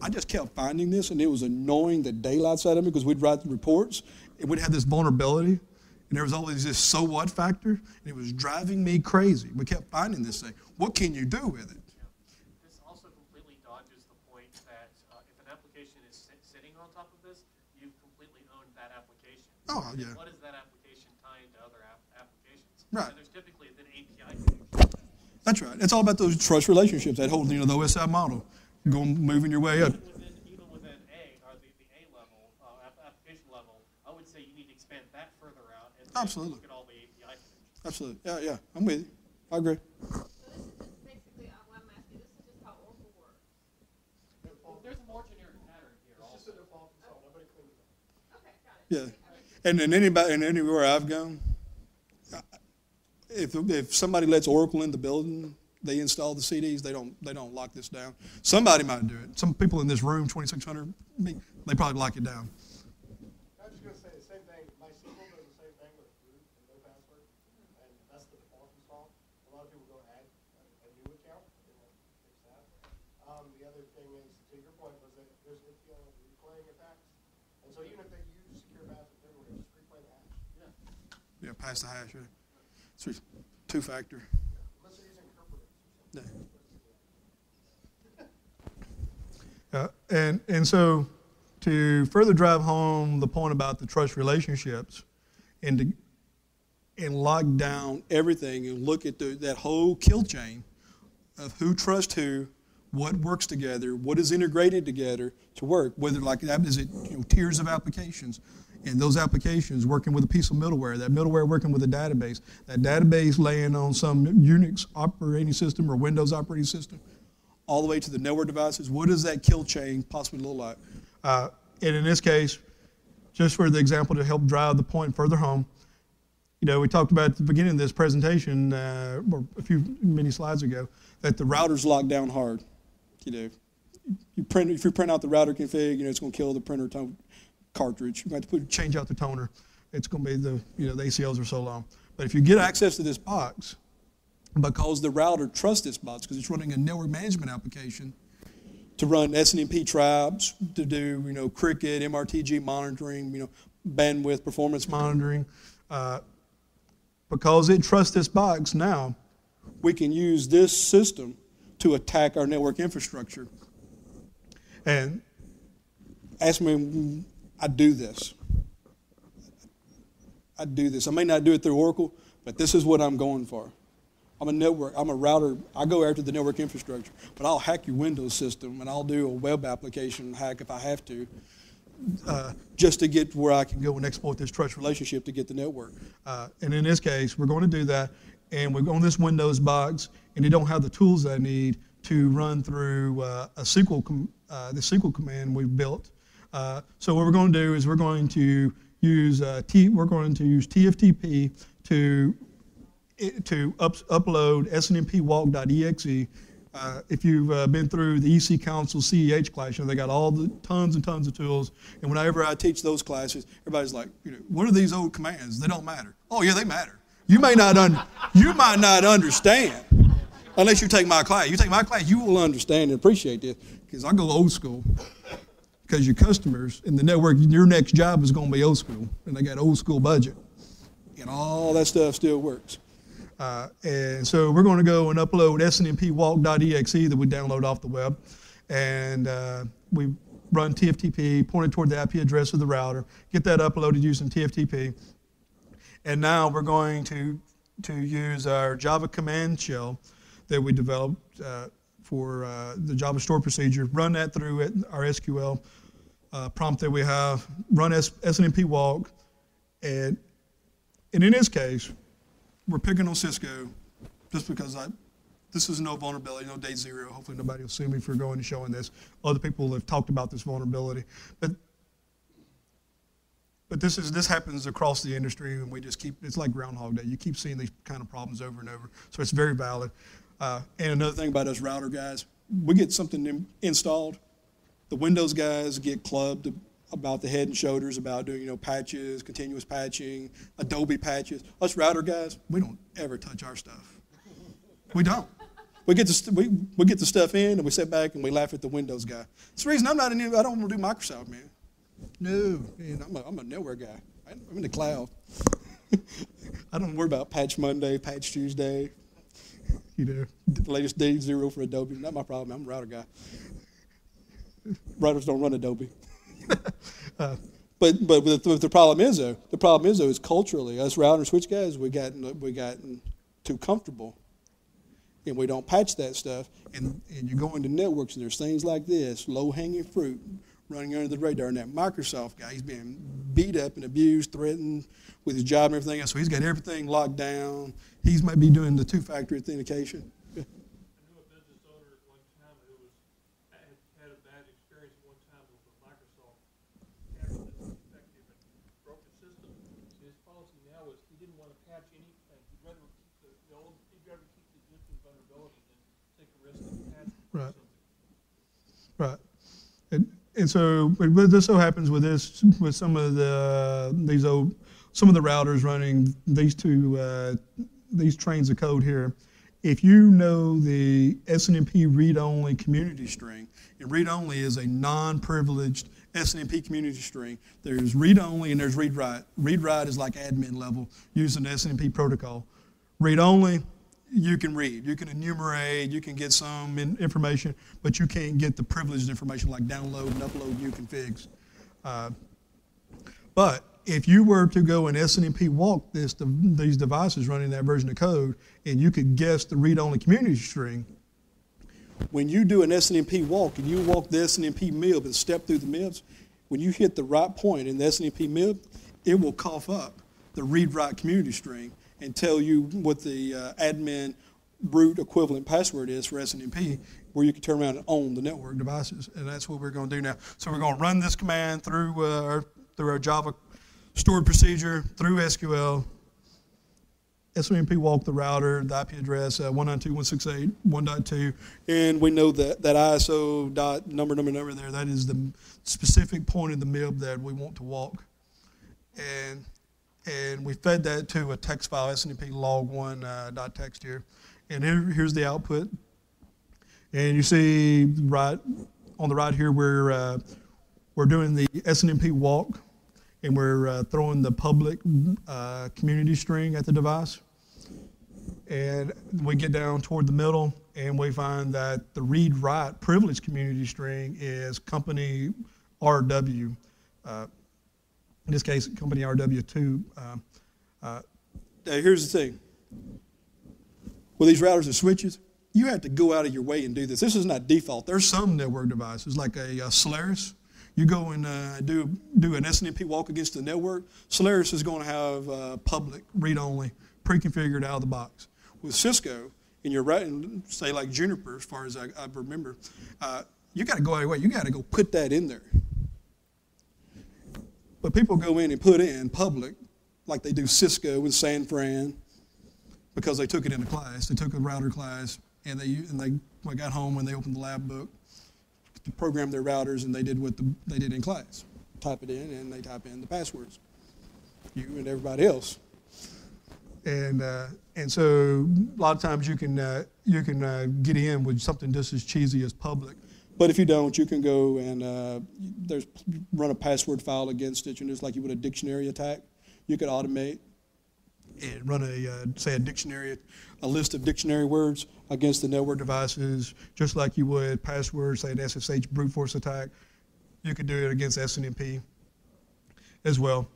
I just kept finding this, and it was annoying the daylights out of me because we'd write reports and we'd have this vulnerability, and there was always this so what factor, and it was driving me crazy. We kept finding this thing. What can you do with it? This also completely dodges the point that uh, if an application is sit- sitting on top of this, you've completely owned that application. Oh, yeah. What is that application tying to other app- applications? Right. And there's typically an API connection. That's right. It's all about those trust relationships, that whole, you know, the OSI model, going, moving your way up. Even within, even within A, or the, the A level, uh, application level, I would say you need to expand that further out and Absolutely. look at all the API connections. Absolutely. Yeah, yeah. I'm with you. I agree. So this is basically, I'm asking, this is just how Oracle works. There's a more generic pattern here also. Okay, got it. Yeah. And and anybody and anywhere I've gone, if if somebody lets Oracle in the building, they install the CDs. They don't they don't lock this down. Somebody might do it. Some people in this room, 2600, me, they probably lock it down. So even if they use secure password everywhere, just replay the hash. Yeah. Pass the hash. Three, two factor. Yeah. Uh, and, and so to further drive home the point about the trust relationships and to, and lock down everything and look at the, that whole kill chain of who trusts who, what works together, what is integrated together to work, whether like that is it you know, tiers of applications. And those applications working with a piece of middleware, that middleware working with a database, that database laying on some Unix operating system or Windows operating system, all the way to the network devices. What does that kill chain possibly look like? Uh, and in this case, just for the example to help drive the point further home, you know, we talked about at the beginning of this presentation, uh, or a few many slides ago, that the router's locked down hard. You know, you print if you print out the router config, you know, it's going to kill the printer cartridge. You might have to put, change out the toner. It's going to be the you know the ACLs are so long. But if you get access to this box, because the router trusts this box because it's running a network management application to run SNMP tribes, to do you know cricket, MRTG monitoring, you know bandwidth performance monitoring. Uh, because it trusts this box now, we can use this system to attack our network infrastructure. And ask me, I do this. I do this. I may not do it through Oracle, but this is what I'm going for. I'm a network, I'm a router. I go after the network infrastructure, but I'll hack your Windows system and I'll do a web application hack if I have to, uh, just to get where I can go and exploit this trust relationship to get the network. Uh, and in this case, we're going to do that, and we're on this Windows box, and they don't have the tools I need to run through uh, a SQL, com- uh, the SQL command we've built. Uh, so what we're going to do is we're going to use uh, T, we're going to use TFTP to to up, upload snmpwalk.exe. Uh, if you've uh, been through the EC Council CEH class, you know, they got all the tons and tons of tools. And whenever I teach those classes, everybody's like, you know, what are these old commands? They don't matter. Oh yeah, they matter. You may not un- you might not understand unless you take my class. You take my class, you will understand and appreciate this because I go old school. Because your customers in the network, your next job is going to be old school, and they got old school budget, and all that stuff still works. Uh, and so we're going to go and upload snmpwalk.exe that we download off the web. And uh, we run TFTP, pointed toward the IP address of the router, get that uploaded using TFTP. And now we're going to, to use our Java command shell that we developed uh, for uh, the Java store procedure, run that through our SQL uh, prompt that we have, run S- SNMP walk, and, and in this case, we're picking on Cisco just because I, this is no vulnerability, no day zero. Hopefully nobody will sue me for going and showing this. Other people have talked about this vulnerability, but but this is this happens across the industry, and we just keep it's like Groundhog Day. You keep seeing these kind of problems over and over, so it's very valid. Uh, and another thing about us router guys, we get something in, installed, the Windows guys get clubbed about the head and shoulders about doing you know patches, continuous patching, Adobe patches. Us router guys, we don't ever touch our stuff. We don't. We get the we, we get the stuff in and we sit back and we laugh at the Windows guy. It's the reason I'm not in. I don't want to do Microsoft, man. No, man, I'm a, I'm a network guy. I'm in the cloud. I don't worry about Patch Monday, Patch Tuesday. You know, the latest day zero for Adobe. Not my problem. I'm a router guy. Routers don't run Adobe. uh, but but the, the problem is though, the problem is though, is culturally, us router switch guys, we gotten we gotten too comfortable, and we don't patch that stuff. And and you go into networks and there's things like this, low hanging fruit, running under the radar. And that Microsoft guy, he's being beat up and abused, threatened with his job and everything else. So he's got everything locked down. He's might be doing the two-factor authentication. I knew a business owner at one time who was, had, had a bad experience one time with Microsoft. Having this defective and broken system. So his policy now is he didn't want to patch anything. He'd rather keep the, the old, he'd rather keep the existing vulnerability than take a risk of patching Right. something. Right. And, so, but this so happens with this, with some of the these old, some of the routers running these two uh, these trains of code here. If you know the SNMP read-only community string, and read-only is a non-privileged SNMP community string. There's read-only and there's read-write. Read-write is like admin level using the SNMP protocol. Read-only you can read, you can enumerate, you can get some in, information, but you can't get the privileged information like download and upload new configs. Uh, but if you were to go and SNMP walk this, these devices running that version of code, and you could guess the read-only community string, when you do an SNMP walk and you walk the SNMP MIB and step through the MIBs, when you hit the right point in the SNMP MIB, it will cough up the read-write community string and tell you what the uh, admin root equivalent password is for SNMP, where you can turn around and own the network devices. And that's what we're going to do now. So we're going to run this command through uh, our, through our Java stored procedure through SQL. SNMP walk the router, the IP address uh, 192.168.1.2, and we know that that ISO dot number number number there. That is the specific point in the MIB that we want to walk, and and we fed that to a text file, SNMP log one uh, dot text here, and here, here's the output. And you see right on the right here, we're uh, we're doing the SNMP walk and we're uh, throwing the public community string at the device. And we get down toward the middle and we find that the read write privilege community string is company RW. Uh, in this case, company RW2. Uh, uh, here's the thing with these routers and switches, you have to go out of your way and do this. This is not default. There's some network devices like a, a Solaris you go and uh, do, do an SNMP walk against the network, Solaris is going to have uh, public, read-only, pre-configured out of the box. With Cisco, in your right, and say like Juniper, as far as I, I remember, uh, you got to go out of your way. You got to go put that in there. But people go in and put in public, like they do Cisco with San Fran, because they took it in a class. They took a router class, and they and they got home when they opened the lab book to program their routers, and they did what the, they did in class. Type it in, and they type in the passwords. You and everybody else. And uh, and so a lot of times you can uh, you can uh, get in with something just as cheesy as public. But if you don't, you can go and uh, there's run a password file against it, and just like you would a dictionary attack, you could automate and run a uh, say a dictionary, a list of dictionary words against the network devices, just like you would passwords, say an SSH brute force attack. You could do it against SNMP as well.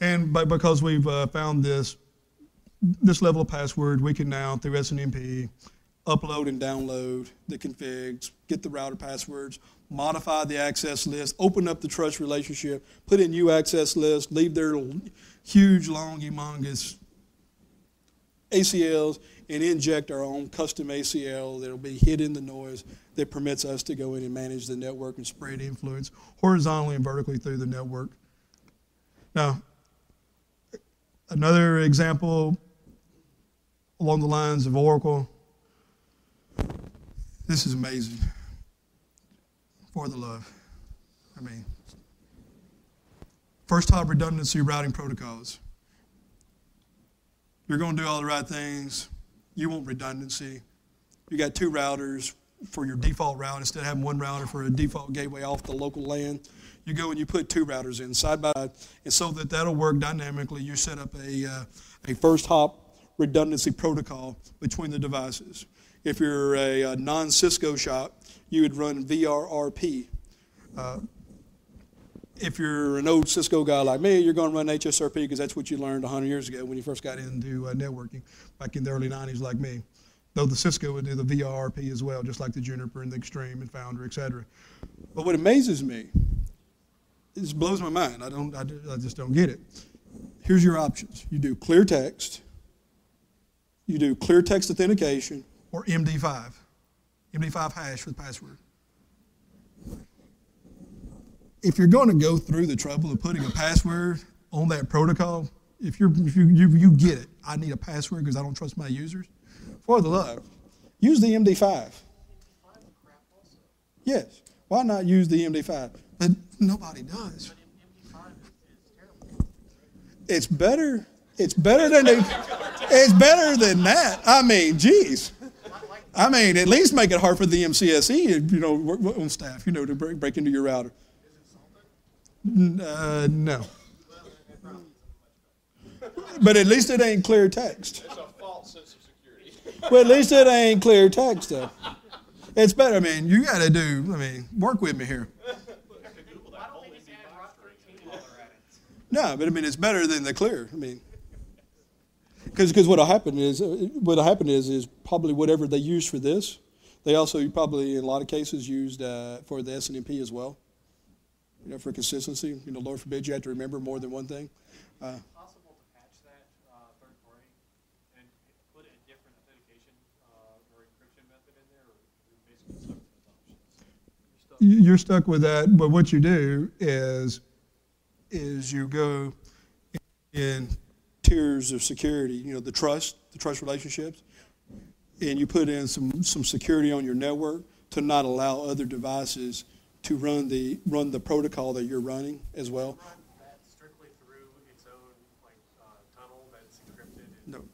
And but because we've uh, found this this level of password, we can now through SNMP upload and download the configs, get the router passwords, modify the access list, open up the trust relationship, put in new access list, leave their huge, long, humongous ACLs and inject our own custom ACL that'll be hidden in the noise that permits us to go in and manage the network and spread influence horizontally and vertically through the network. Now, another example along the lines of Oracle. This is amazing. For the love. I mean, first hop redundancy routing protocols. You're going to do all the right things. You want redundancy. You got two routers for your default route instead of having one router for a default gateway off the local LAN. You go and you put two routers in side by side, and so that that'll work dynamically. You set up a uh, a first hop redundancy protocol between the devices. If you're a, a non-Cisco shop, you would run VRRP. Uh, if you're an old Cisco guy like me, you're going to run HSRP because that's what you learned 100 years ago when you first got into uh, networking back in the early 90s, like me. Though the Cisco would do the VRP as well, just like the Juniper and the Extreme and Founder, et cetera. But what amazes me, it just blows my mind. I don't, I, I just don't get it. Here's your options. You do clear text, you do clear text authentication, or MD5, MD5 hash with password if you're going to go through the trouble of putting a password on that protocol, if, you're, if you, you, you get it, I need a password because I don't trust my users, for the love, use the MD5. Yes. Why not use the MD5? But nobody does. It's better. It's better than they, it's better than that. I mean, geez. I mean, at least make it hard for the MCSE, you know, on staff, you know, to break, break into your router. Uh, no. But at least it ain't clear text. It's a false sense of security. Well, at least it ain't clear text, though. It's better. I mean, you got to do, I mean, work with me here. No, but I mean, it's better than the clear. I mean, because what'll happen is uh, what'll happen is is probably whatever they use for this, they also probably in a lot of cases used uh, for the SNMP as well. You know, for consistency. You know, Lord forbid you have to remember more than one thing. Uh, possible to patch that, uh, third party and put a different authentication, uh, or encryption method in there, you're basically stuck with? You're stuck. you're stuck with that. But what you do is is you go in tiers of security. You know, the trust, the trust relationships, and you put in some some security on your network to not allow other devices to run the run the protocol that you're running as well. Run that strictly through its own, like, uh, tunnel that's encrypted and. No,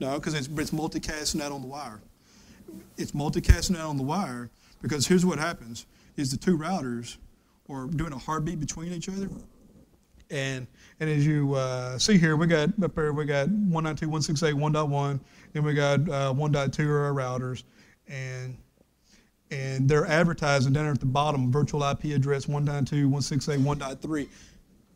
no, because it's it's multicasting out on the wire. It's multicasting out on the wire because here's what happens: is the two routers are doing a heartbeat between each other, and and as you uh, see here, we got up there we got 192.168 1.1, then we got uh, 1.2 are our routers, and and they're advertising down at the bottom virtual IP address 192, 168, 1.3.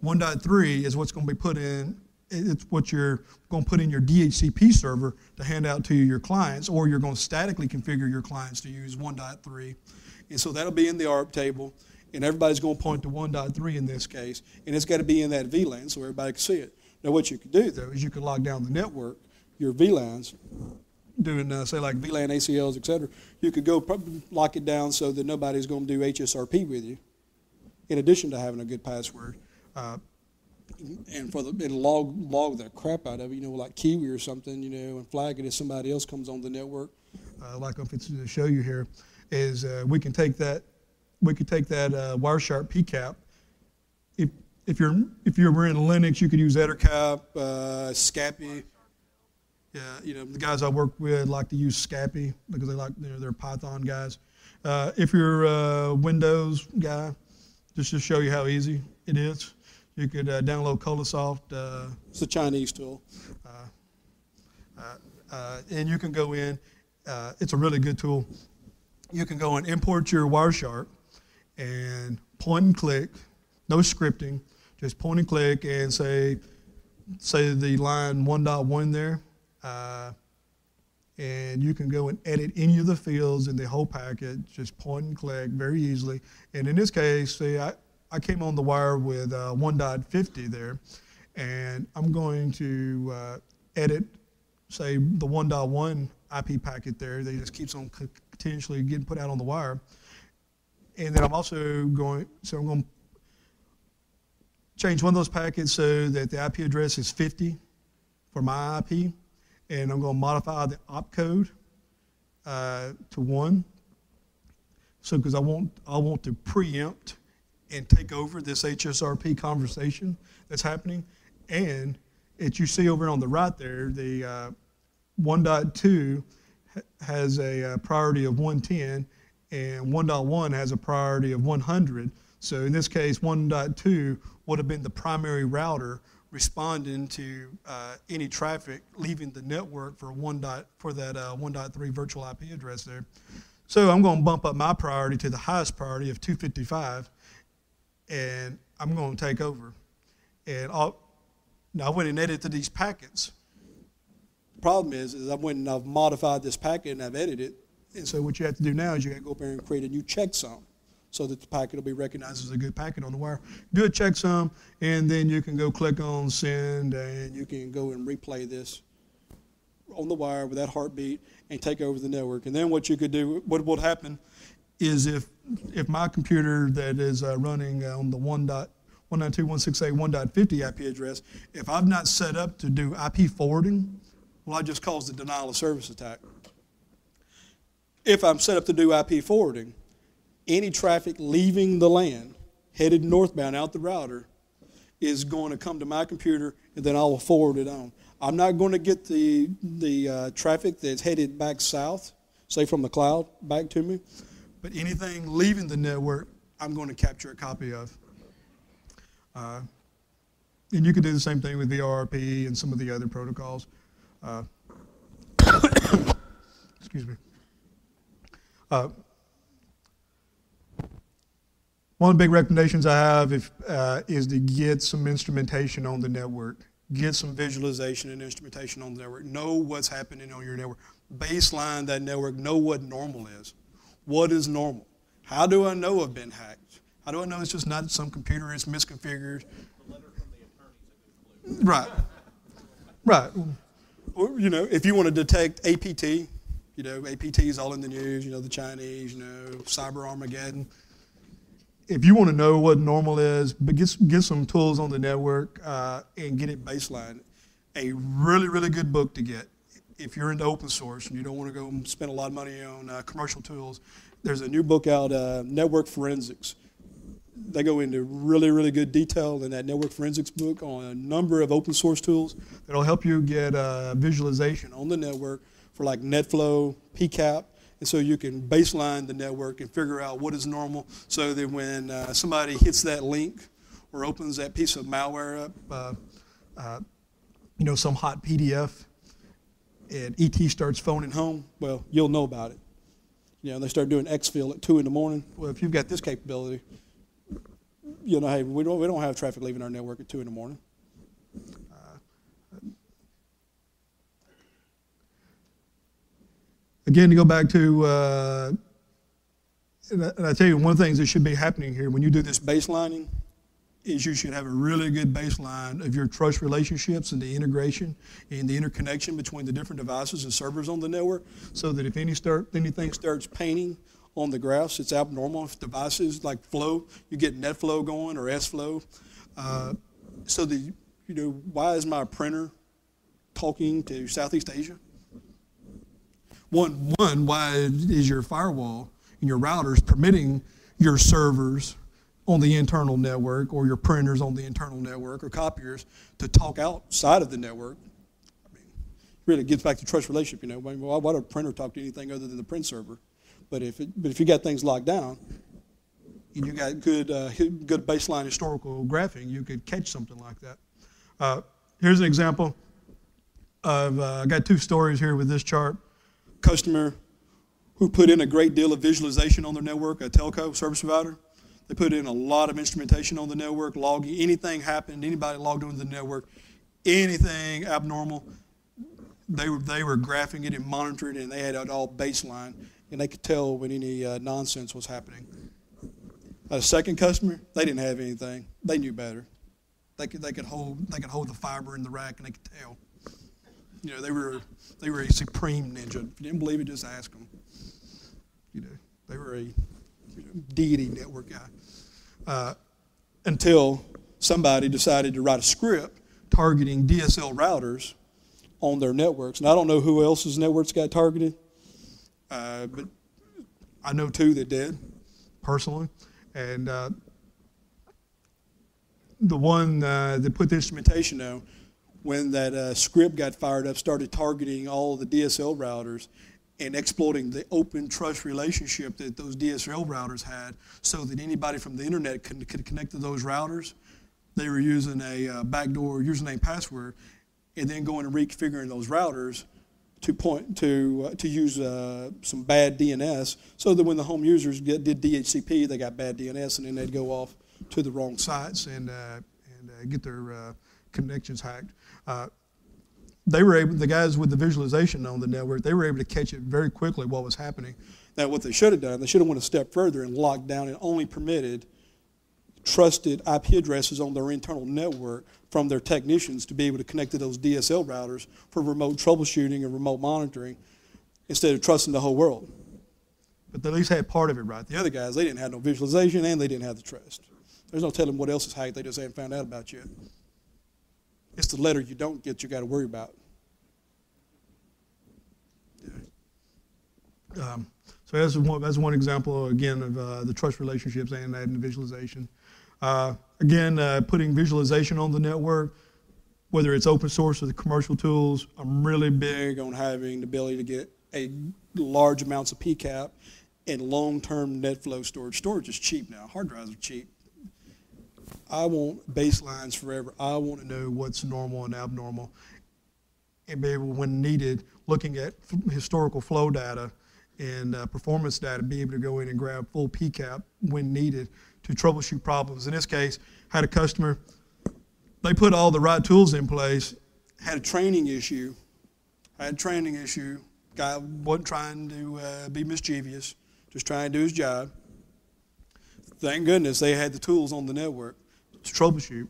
1.3 is what's going to be put in. It's what you're going to put in your DHCP server to hand out to your clients, or you're going to statically configure your clients to use 1.3. And so that'll be in the ARP table, and everybody's going to point to 1.3 in this case, and it's got to be in that VLAN so everybody can see it. Now, what you could do though is you could lock down the network, your VLANs, doing uh, say like VLAN ACLs, et cetera. You could go lock it down so that nobody's going to do HSRP with you, in addition to having a good password. Uh, and for the and log log the crap out of it, you know, like Kiwi or something, you know, and flag it if somebody else comes on the network. Uh, like I'm going to show you here, is uh, we can take that we could take that uh, Wireshark PCAP. If if you're if you're in Linux, you could use Ettercap, uh, Scapy. Yeah, you know the guys I work with like to use Scapy because they like you know they're Python guys. Uh, if you're a Windows guy, just to show you how easy it is, you could uh, download Colasoft. Uh, it's a Chinese tool, uh, uh, uh, and you can go in. Uh, it's a really good tool. You can go and import your Wireshark and point and click, no scripting, just point and click and say, say the line 1.1 there, uh, and you can go and edit any of the fields in the whole packet, just point and click very easily. And in this case, see, I, I came on the wire with uh, 1.50 there, and I'm going to uh, edit, say, the 1.1 IP packet there that just keeps on continuously getting put out on the wire. And then I'm also going, so I'm going to change one of those packets so that the IP address is 50 for my IP, and I'm going to modify the opcode uh, to one. So because I want I want to preempt and take over this HSRP conversation that's happening, and as you see over on the right there, the uh, 1.2 has a uh, priority of 110, and 1.1 has a priority of 100. So in this case, 1.2 would have been the primary router responding to uh, any traffic leaving the network for one dot for that uh, 1.3 virtual IP address there. So I'm going to bump up my priority to the highest priority of 255, and I'm going to take over. And I'll, now I went and edited these packets. The problem is, is I went and I've modified this packet and I've edited it. And so what you have to do now is you got to go up there and create a new checksum so that the packet will be recognized as a good packet on the wire. Do a checksum, and then you can go click on send, and you can go and replay this on the wire with that heartbeat and take over the network. And then what you could do, what would happen is if if my computer that is uh, running on the 1.192.168.1.50 IP address, if I've not set up to do IP forwarding, well, I just caused a denial of service attack. If I'm set up to do IP forwarding, any traffic leaving the LAN headed northbound out the router is going to come to my computer and then I will forward it on. I'm not going to get the the uh, traffic that's headed back south, say from the cloud back to me, but anything leaving the network, I'm going to capture a copy of. Uh, and you can do the same thing with VRP and some of the other protocols. Uh, excuse me. Uh, One of the big recommendations I have if, uh, is to get some instrumentation on the network. Get some visualization and instrumentation on the network. Know what's happening on your network. Baseline that network. Know what normal is. What is normal? How do I know I've been hacked? How do I know it's just not some computer is misconfigured? Right. Right. You know, if you want to detect APT, you know, APT is all in the news, you know, the Chinese, you know, cyber Armageddon. If you want to know what normal is, but get, get some tools on the network uh, and get it baseline. A really, really good book to get if you're into open source and you don't want to go and spend a lot of money on uh, commercial tools. There's a new book out, uh, Network Forensics they go into really, really good detail in that network forensics book on a number of open source tools that'll help you get uh, visualization on the network for like NetFlow, PCAP, and so you can baseline the network and figure out what is normal so that when uh, somebody hits that link or opens that piece of malware up, uh, uh, you know, some hot PDF, and ET starts phoning home, well, you'll know about it. You know, they start doing exfil at 2 in the morning. Well, if you've got this capability, you know, hey, we don't, we don't have traffic leaving our network at 2 in the morning. Again, to go back to, uh, and, I, and I tell you, one of the things that should be happening here when you do this baselining is you should have a really good baseline of your trust relationships and the integration and the interconnection between the different devices and servers on the network so that if any start, anything starts painting on the graphs. It's abnormal. If devices like flow, you get NetFlow going or S-Flow. Uh, so the, you know, why is my printer talking to Southeast Asia? One, one, why is your firewall and your routers permitting your servers on the internal network or your printers on the internal network or copiers to talk outside of the network? I mean, really gets back to trust relationship. You know, why, why would a printer talk to anything other than the print server? But if, it, but if you got things locked down, and you got good, uh, good baseline historical graphing, you could catch something like that. Uh, here's an example of, uh, got two stories here with this chart. Customer who put in a great deal of visualization on their network, a telco service provider. They put in a lot of instrumentation on the network, logging anything happened, anybody logged onto the network, anything abnormal, they were, they were graphing it and monitoring it, and they had it all baseline and they could tell when any uh, nonsense was happening. A second customer, they didn't have anything. They knew better. They could, they could hold they could hold the fiber in the rack and they could tell. You know, they were they were a supreme ninja. If you didn't believe it, just ask them. You know, they were a you know, deity network guy. Uh, until somebody decided to write a script targeting DSL routers on their networks. And I don't know who else's networks got targeted. Uh, but I know two that did, personally. And uh, the one uh, that put the instrumentation on, when that uh, script got fired up, started targeting all the DSL routers and exploiting the open trust relationship that those DSL routers had so that anybody from the internet could, could connect to those routers. They were using a uh, backdoor username password and then going and reconfiguring those routers to point to uh, to use uh, some bad DNS, so that when the home users get, did DHCP, they got bad DNS, and then they'd go off to the wrong sites and uh, and uh, get their uh, connections hacked. Uh, they were able, the guys with the visualization on the network, they were able to catch it very quickly what was happening. Now, what they should have done, they should have went a step further and locked down and only permitted trusted IP addresses on their internal network from their technicians to be able to connect to those DSL routers for remote troubleshooting and remote monitoring instead of trusting the whole world. But they at least had part of it right. The other guys, they didn't have no visualization and they didn't have the trust. There's no telling what else is hacked, they just haven't found out about yet. It's the letter you don't get you got to worry about. Um, so that's one, that's one example, again, of uh, the trust relationships and the visualization. Uh, again, uh, putting visualization on the network, whether it's open source or the commercial tools, I'm really big on having the ability to get a large amounts of PCAP and long-term NetFlow storage. Storage is cheap now. Hard drives are cheap. I want baselines forever. I want to know what's normal and abnormal and be able, when needed, looking at historical flow data and uh, performance data, be able to go in and grab full PCAP when needed to troubleshoot problems. In this case, had a customer, they put all the right tools in place, had a training issue, had a training issue. Guy wasn't trying to uh, be mischievous, just trying to do his job. Thank goodness they had the tools on the network to troubleshoot.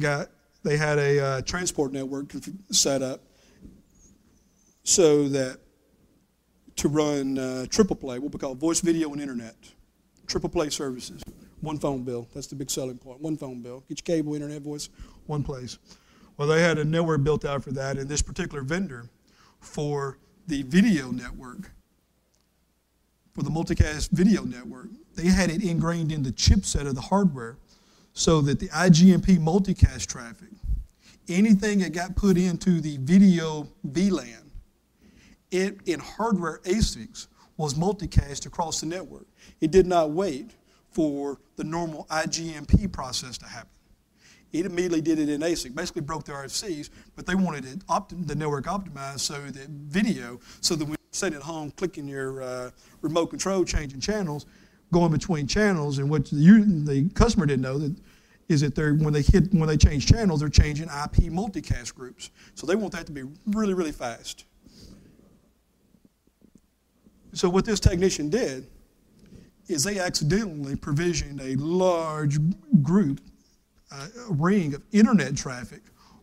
Got they had a uh, transport network set up so that to run uh, triple play, what we call voice, video, and internet. Triple play services. One phone bill. That's the big selling point. One phone bill. Get your cable, internet, voice, one place. Well, they had a network built out for that, and this particular vendor for the video network, for the multicast video network, they had it ingrained in the chipset of the hardware so that the IGMP multicast traffic, anything that got put into the video VLAN, it in hardware ASICs was multicast across the network. It did not wait for the normal IGMP process to happen. It immediately did it in ASIC, basically broke the RFCs, but they wanted it the network optimized so that video, so that when you're sitting at home clicking your uh, remote control, changing channels, going between channels, and what the, the customer didn't know that is that they're when they hit when they change channels, they're changing IP multicast groups. So they want that to be really, really fast. So what this technician did is they accidentally provisioned a large group, a ring of internet traffic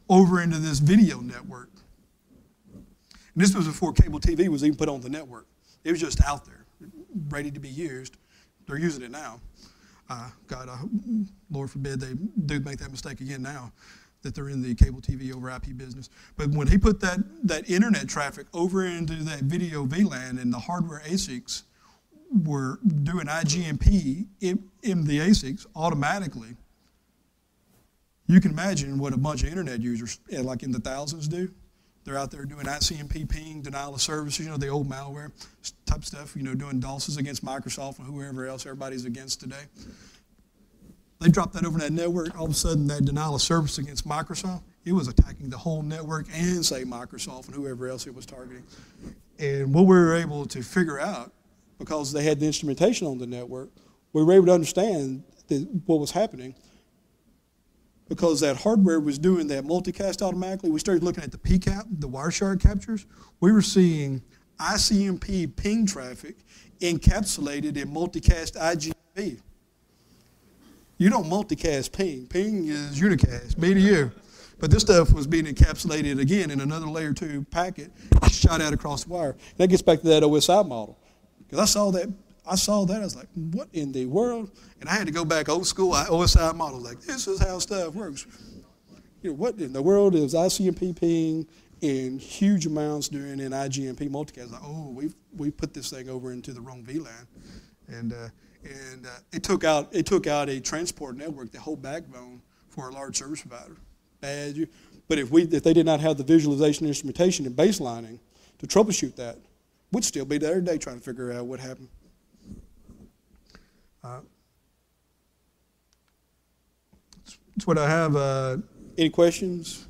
over into this video network. And this was before cable TV was even put on the network. It was just out there, ready to be used. They're using it now. Uh, God, Lord forbid they do make that mistake again now that they're in the cable TV over IP business. But when he put that, that internet traffic over into that video VLAN and the hardware ASICs were doing IGMP in, in the ASICs automatically, you can imagine what a bunch of internet users, eh, like in the thousands, do. They're out there doing ICMP ping, denial of services, you know, the old malware type stuff, you know, doing DOSes against Microsoft and whoever else everybody's against today. They dropped that over that network. All of a sudden, that denial of service against Microsoft, it was attacking the whole network and, say, Microsoft and whoever else it was targeting. And what we were able to figure out, because they had the instrumentation on the network, we were able to understand what was happening. Because that hardware was doing that multicast automatically, we started looking at the PCAP, the Wireshark captures. We were seeing ICMP ping traffic encapsulated in multicast IGMP. You don't multicast ping. Ping is unicast, me to you. But this stuff was being encapsulated again in another layer two packet, shot out across the wire. And That gets back to that OSI model. Because I saw that, I saw that, I was like, what in the world? And I had to go back old school OSI model, like, this is how stuff works. You know, what in the world is ICMP ping in huge amounts doing an IGMP multicast? Like, oh, we've, we put this thing over into the wrong VLAN. And, uh, and uh, it took out it took out a transport network, the whole backbone for a large service provider. Bad. But if we if they did not have the visualization, instrumentation, and baselining to troubleshoot that, we'd still be there today trying to figure out what happened. That's, that's what I have. Uh, any questions?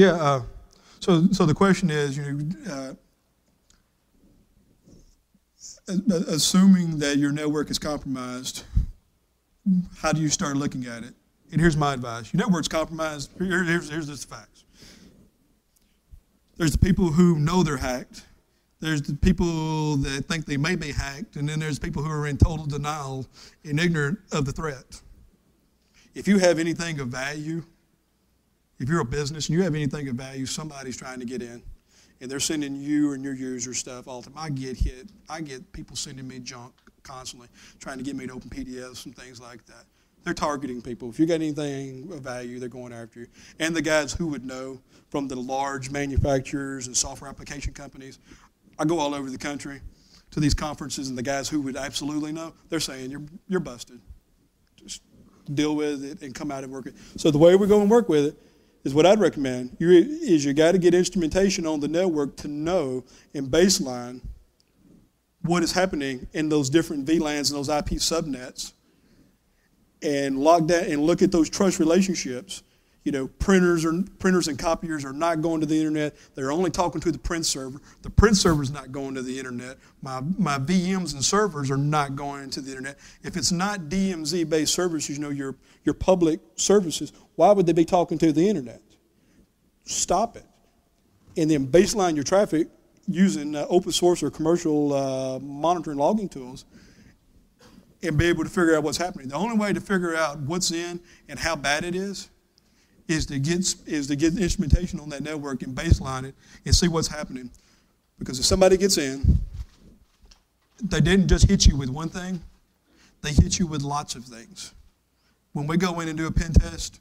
Yeah. Uh, so, so the question is, you know, uh, assuming that your network is compromised, how do you start looking at it? And here's my advice: your network's compromised. Here, here's here's the facts. There's the people who know they're hacked. There's the people that think they may be hacked, and then there's people who are in total denial and ignorant of the threat. If you have anything of value, if you're a business and you have anything of value, somebody's trying to get in and they're sending you and your user stuff all the time. I get hit. I get people sending me junk constantly, trying to get me to open PDFs and things like that. They're targeting people. If you got anything of value, they're going after you. And the guys who would know from the large manufacturers and software application companies, I go all over the country to these conferences, and the guys who would absolutely know, they're saying you're you're busted. Just deal with it, and come out and work it. So the way we're going to work with it is what I'd recommend. You is you got to get instrumentation on the network to know in baseline what is happening in those different VLANs and those IP subnets, and log that and look at those trust relationships. You know, printers or printers and copiers are not going to the internet. They're only talking to the print server. The print server is not going to the internet. My my VMs and servers are not going to the internet. If it's not DMZ-based services, you know, your your public services, why would they be talking to the internet? Stop it, and then baseline your traffic using uh, open source or commercial uh, monitoring logging tools and be able to figure out what's happening. The only way to figure out what's in and how bad it is is to get is to get instrumentation on that network and baseline it and see what's happening. Because if somebody gets in, they didn't just hit you with one thing, they hit you with lots of things. When we go in and do a pen test,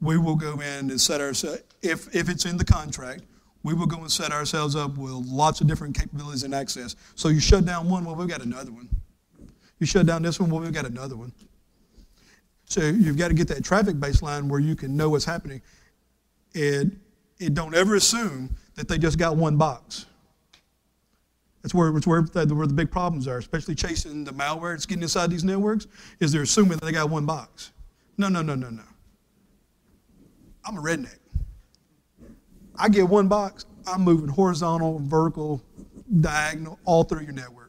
we will go in and set ourselves if if it's in the contract, we will go and set ourselves up with lots of different capabilities and access. So you shut down one, well, we've got another one. You shut down this one, well, we've got another one. So you've got to get that traffic baseline where you can know what's happening. And, and don't ever assume that they just got one box. That's where, where, the, where the big problems are, especially chasing the malware that's getting inside these networks, is they're assuming that they got one box. No, no, no, no, no. I'm a redneck. I get one box, I'm moving horizontal, vertical, diagonal, all through your network.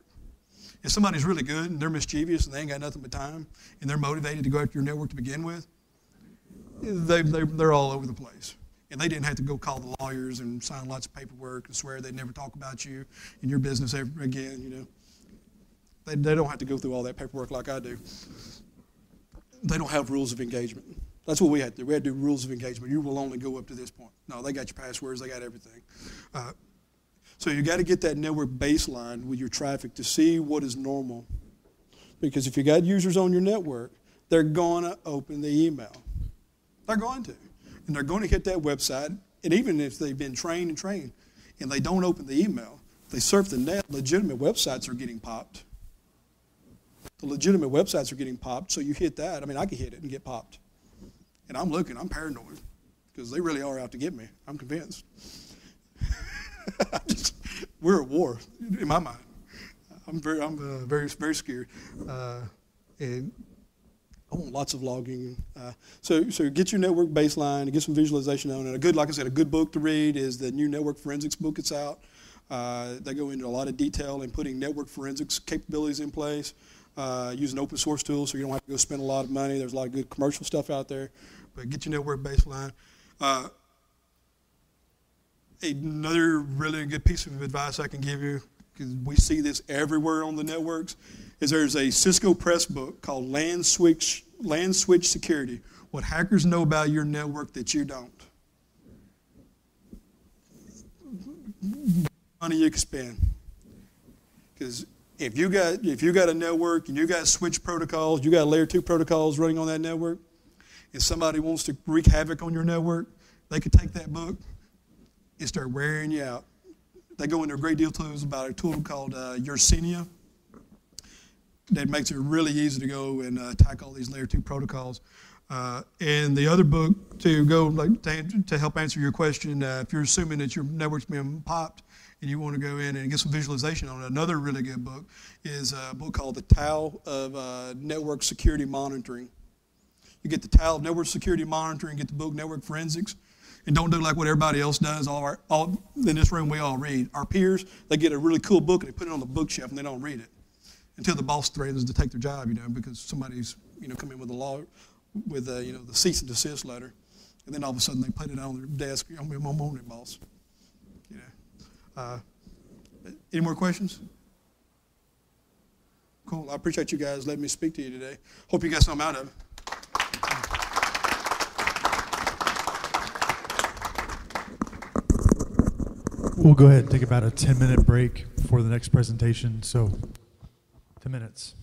If somebody's really good and they're mischievous and they ain't got nothing but time and they're motivated to go after your network to begin with, they, they, they're all over the place. And they didn't have to go call the lawyers and sign lots of paperwork and swear they'd never talk about you and your business ever again, you know. They, they don't have to go through all that paperwork like I do. They don't have rules of engagement. That's what we had to do. We had to do rules of engagement. You will only go up to this point. No, they got your passwords, they got everything. Uh, so you got to get that network baseline with your traffic to see what is normal. Because if you got users on your network, they're going to open the email. They're going to. And they're going to hit that website. And even if they've been trained and trained and they don't open the email, they surf the net, legitimate websites are getting popped. The legitimate websites are getting popped, so you hit that. I mean, I could hit it and get popped. And I'm looking, I'm paranoid because they really are out to get me. I'm convinced. just, we're at war in my mind. I'm very, I'm uh, very, very scared, uh, and I want lots of logging. Uh, so, so get your network baseline, and get some visualization on it. A good, like I said, a good book to read is the new network forensics book that's out. Uh, they go into a lot of detail in putting network forensics capabilities in place. Uh, using open source tools so you don't have to go spend a lot of money. There's a lot of good commercial stuff out there, but get your network baseline. Another really good piece of advice I can give you, because we see this everywhere on the networks, is there's a Cisco press book called LAN Switch, LAN Switch Security What Hackers Know About Your Network That You Don't. Money you can spend. Because if you got if you got a network and you got switch protocols, you got layer two protocols running on that network, and somebody wants to wreak havoc on your network, they could take that book and start wearing you out. They go into a great deal of tools about a tool called uh, Yersinia that makes it really easy to go and uh, attack all these layer two protocols. Uh, and the other book to go like to, to help answer your question, uh, if you're assuming that your network's being popped and you want to go in and get some visualization on it, another really good book is a book called The Tao of uh, Network Security Monitoring. You get the Tao of Network Security Monitoring, get the book Network Forensics, and don't do like what everybody else does. All, our, all in this room, we all read. Our peers, they get a really cool book and they put it on the bookshelf and they don't read it until the boss threatens to take their job, you know, because somebody's you know come in with a law with a, you know the cease and desist letter, and then all of a sudden they put it on their desk. I'm, boss. You know. Uh, any more questions? Cool. I appreciate you guys letting me speak to you today. Hope you got something out of it. We'll go ahead and take about a 10 minute break before the next presentation. So, 10 minutes.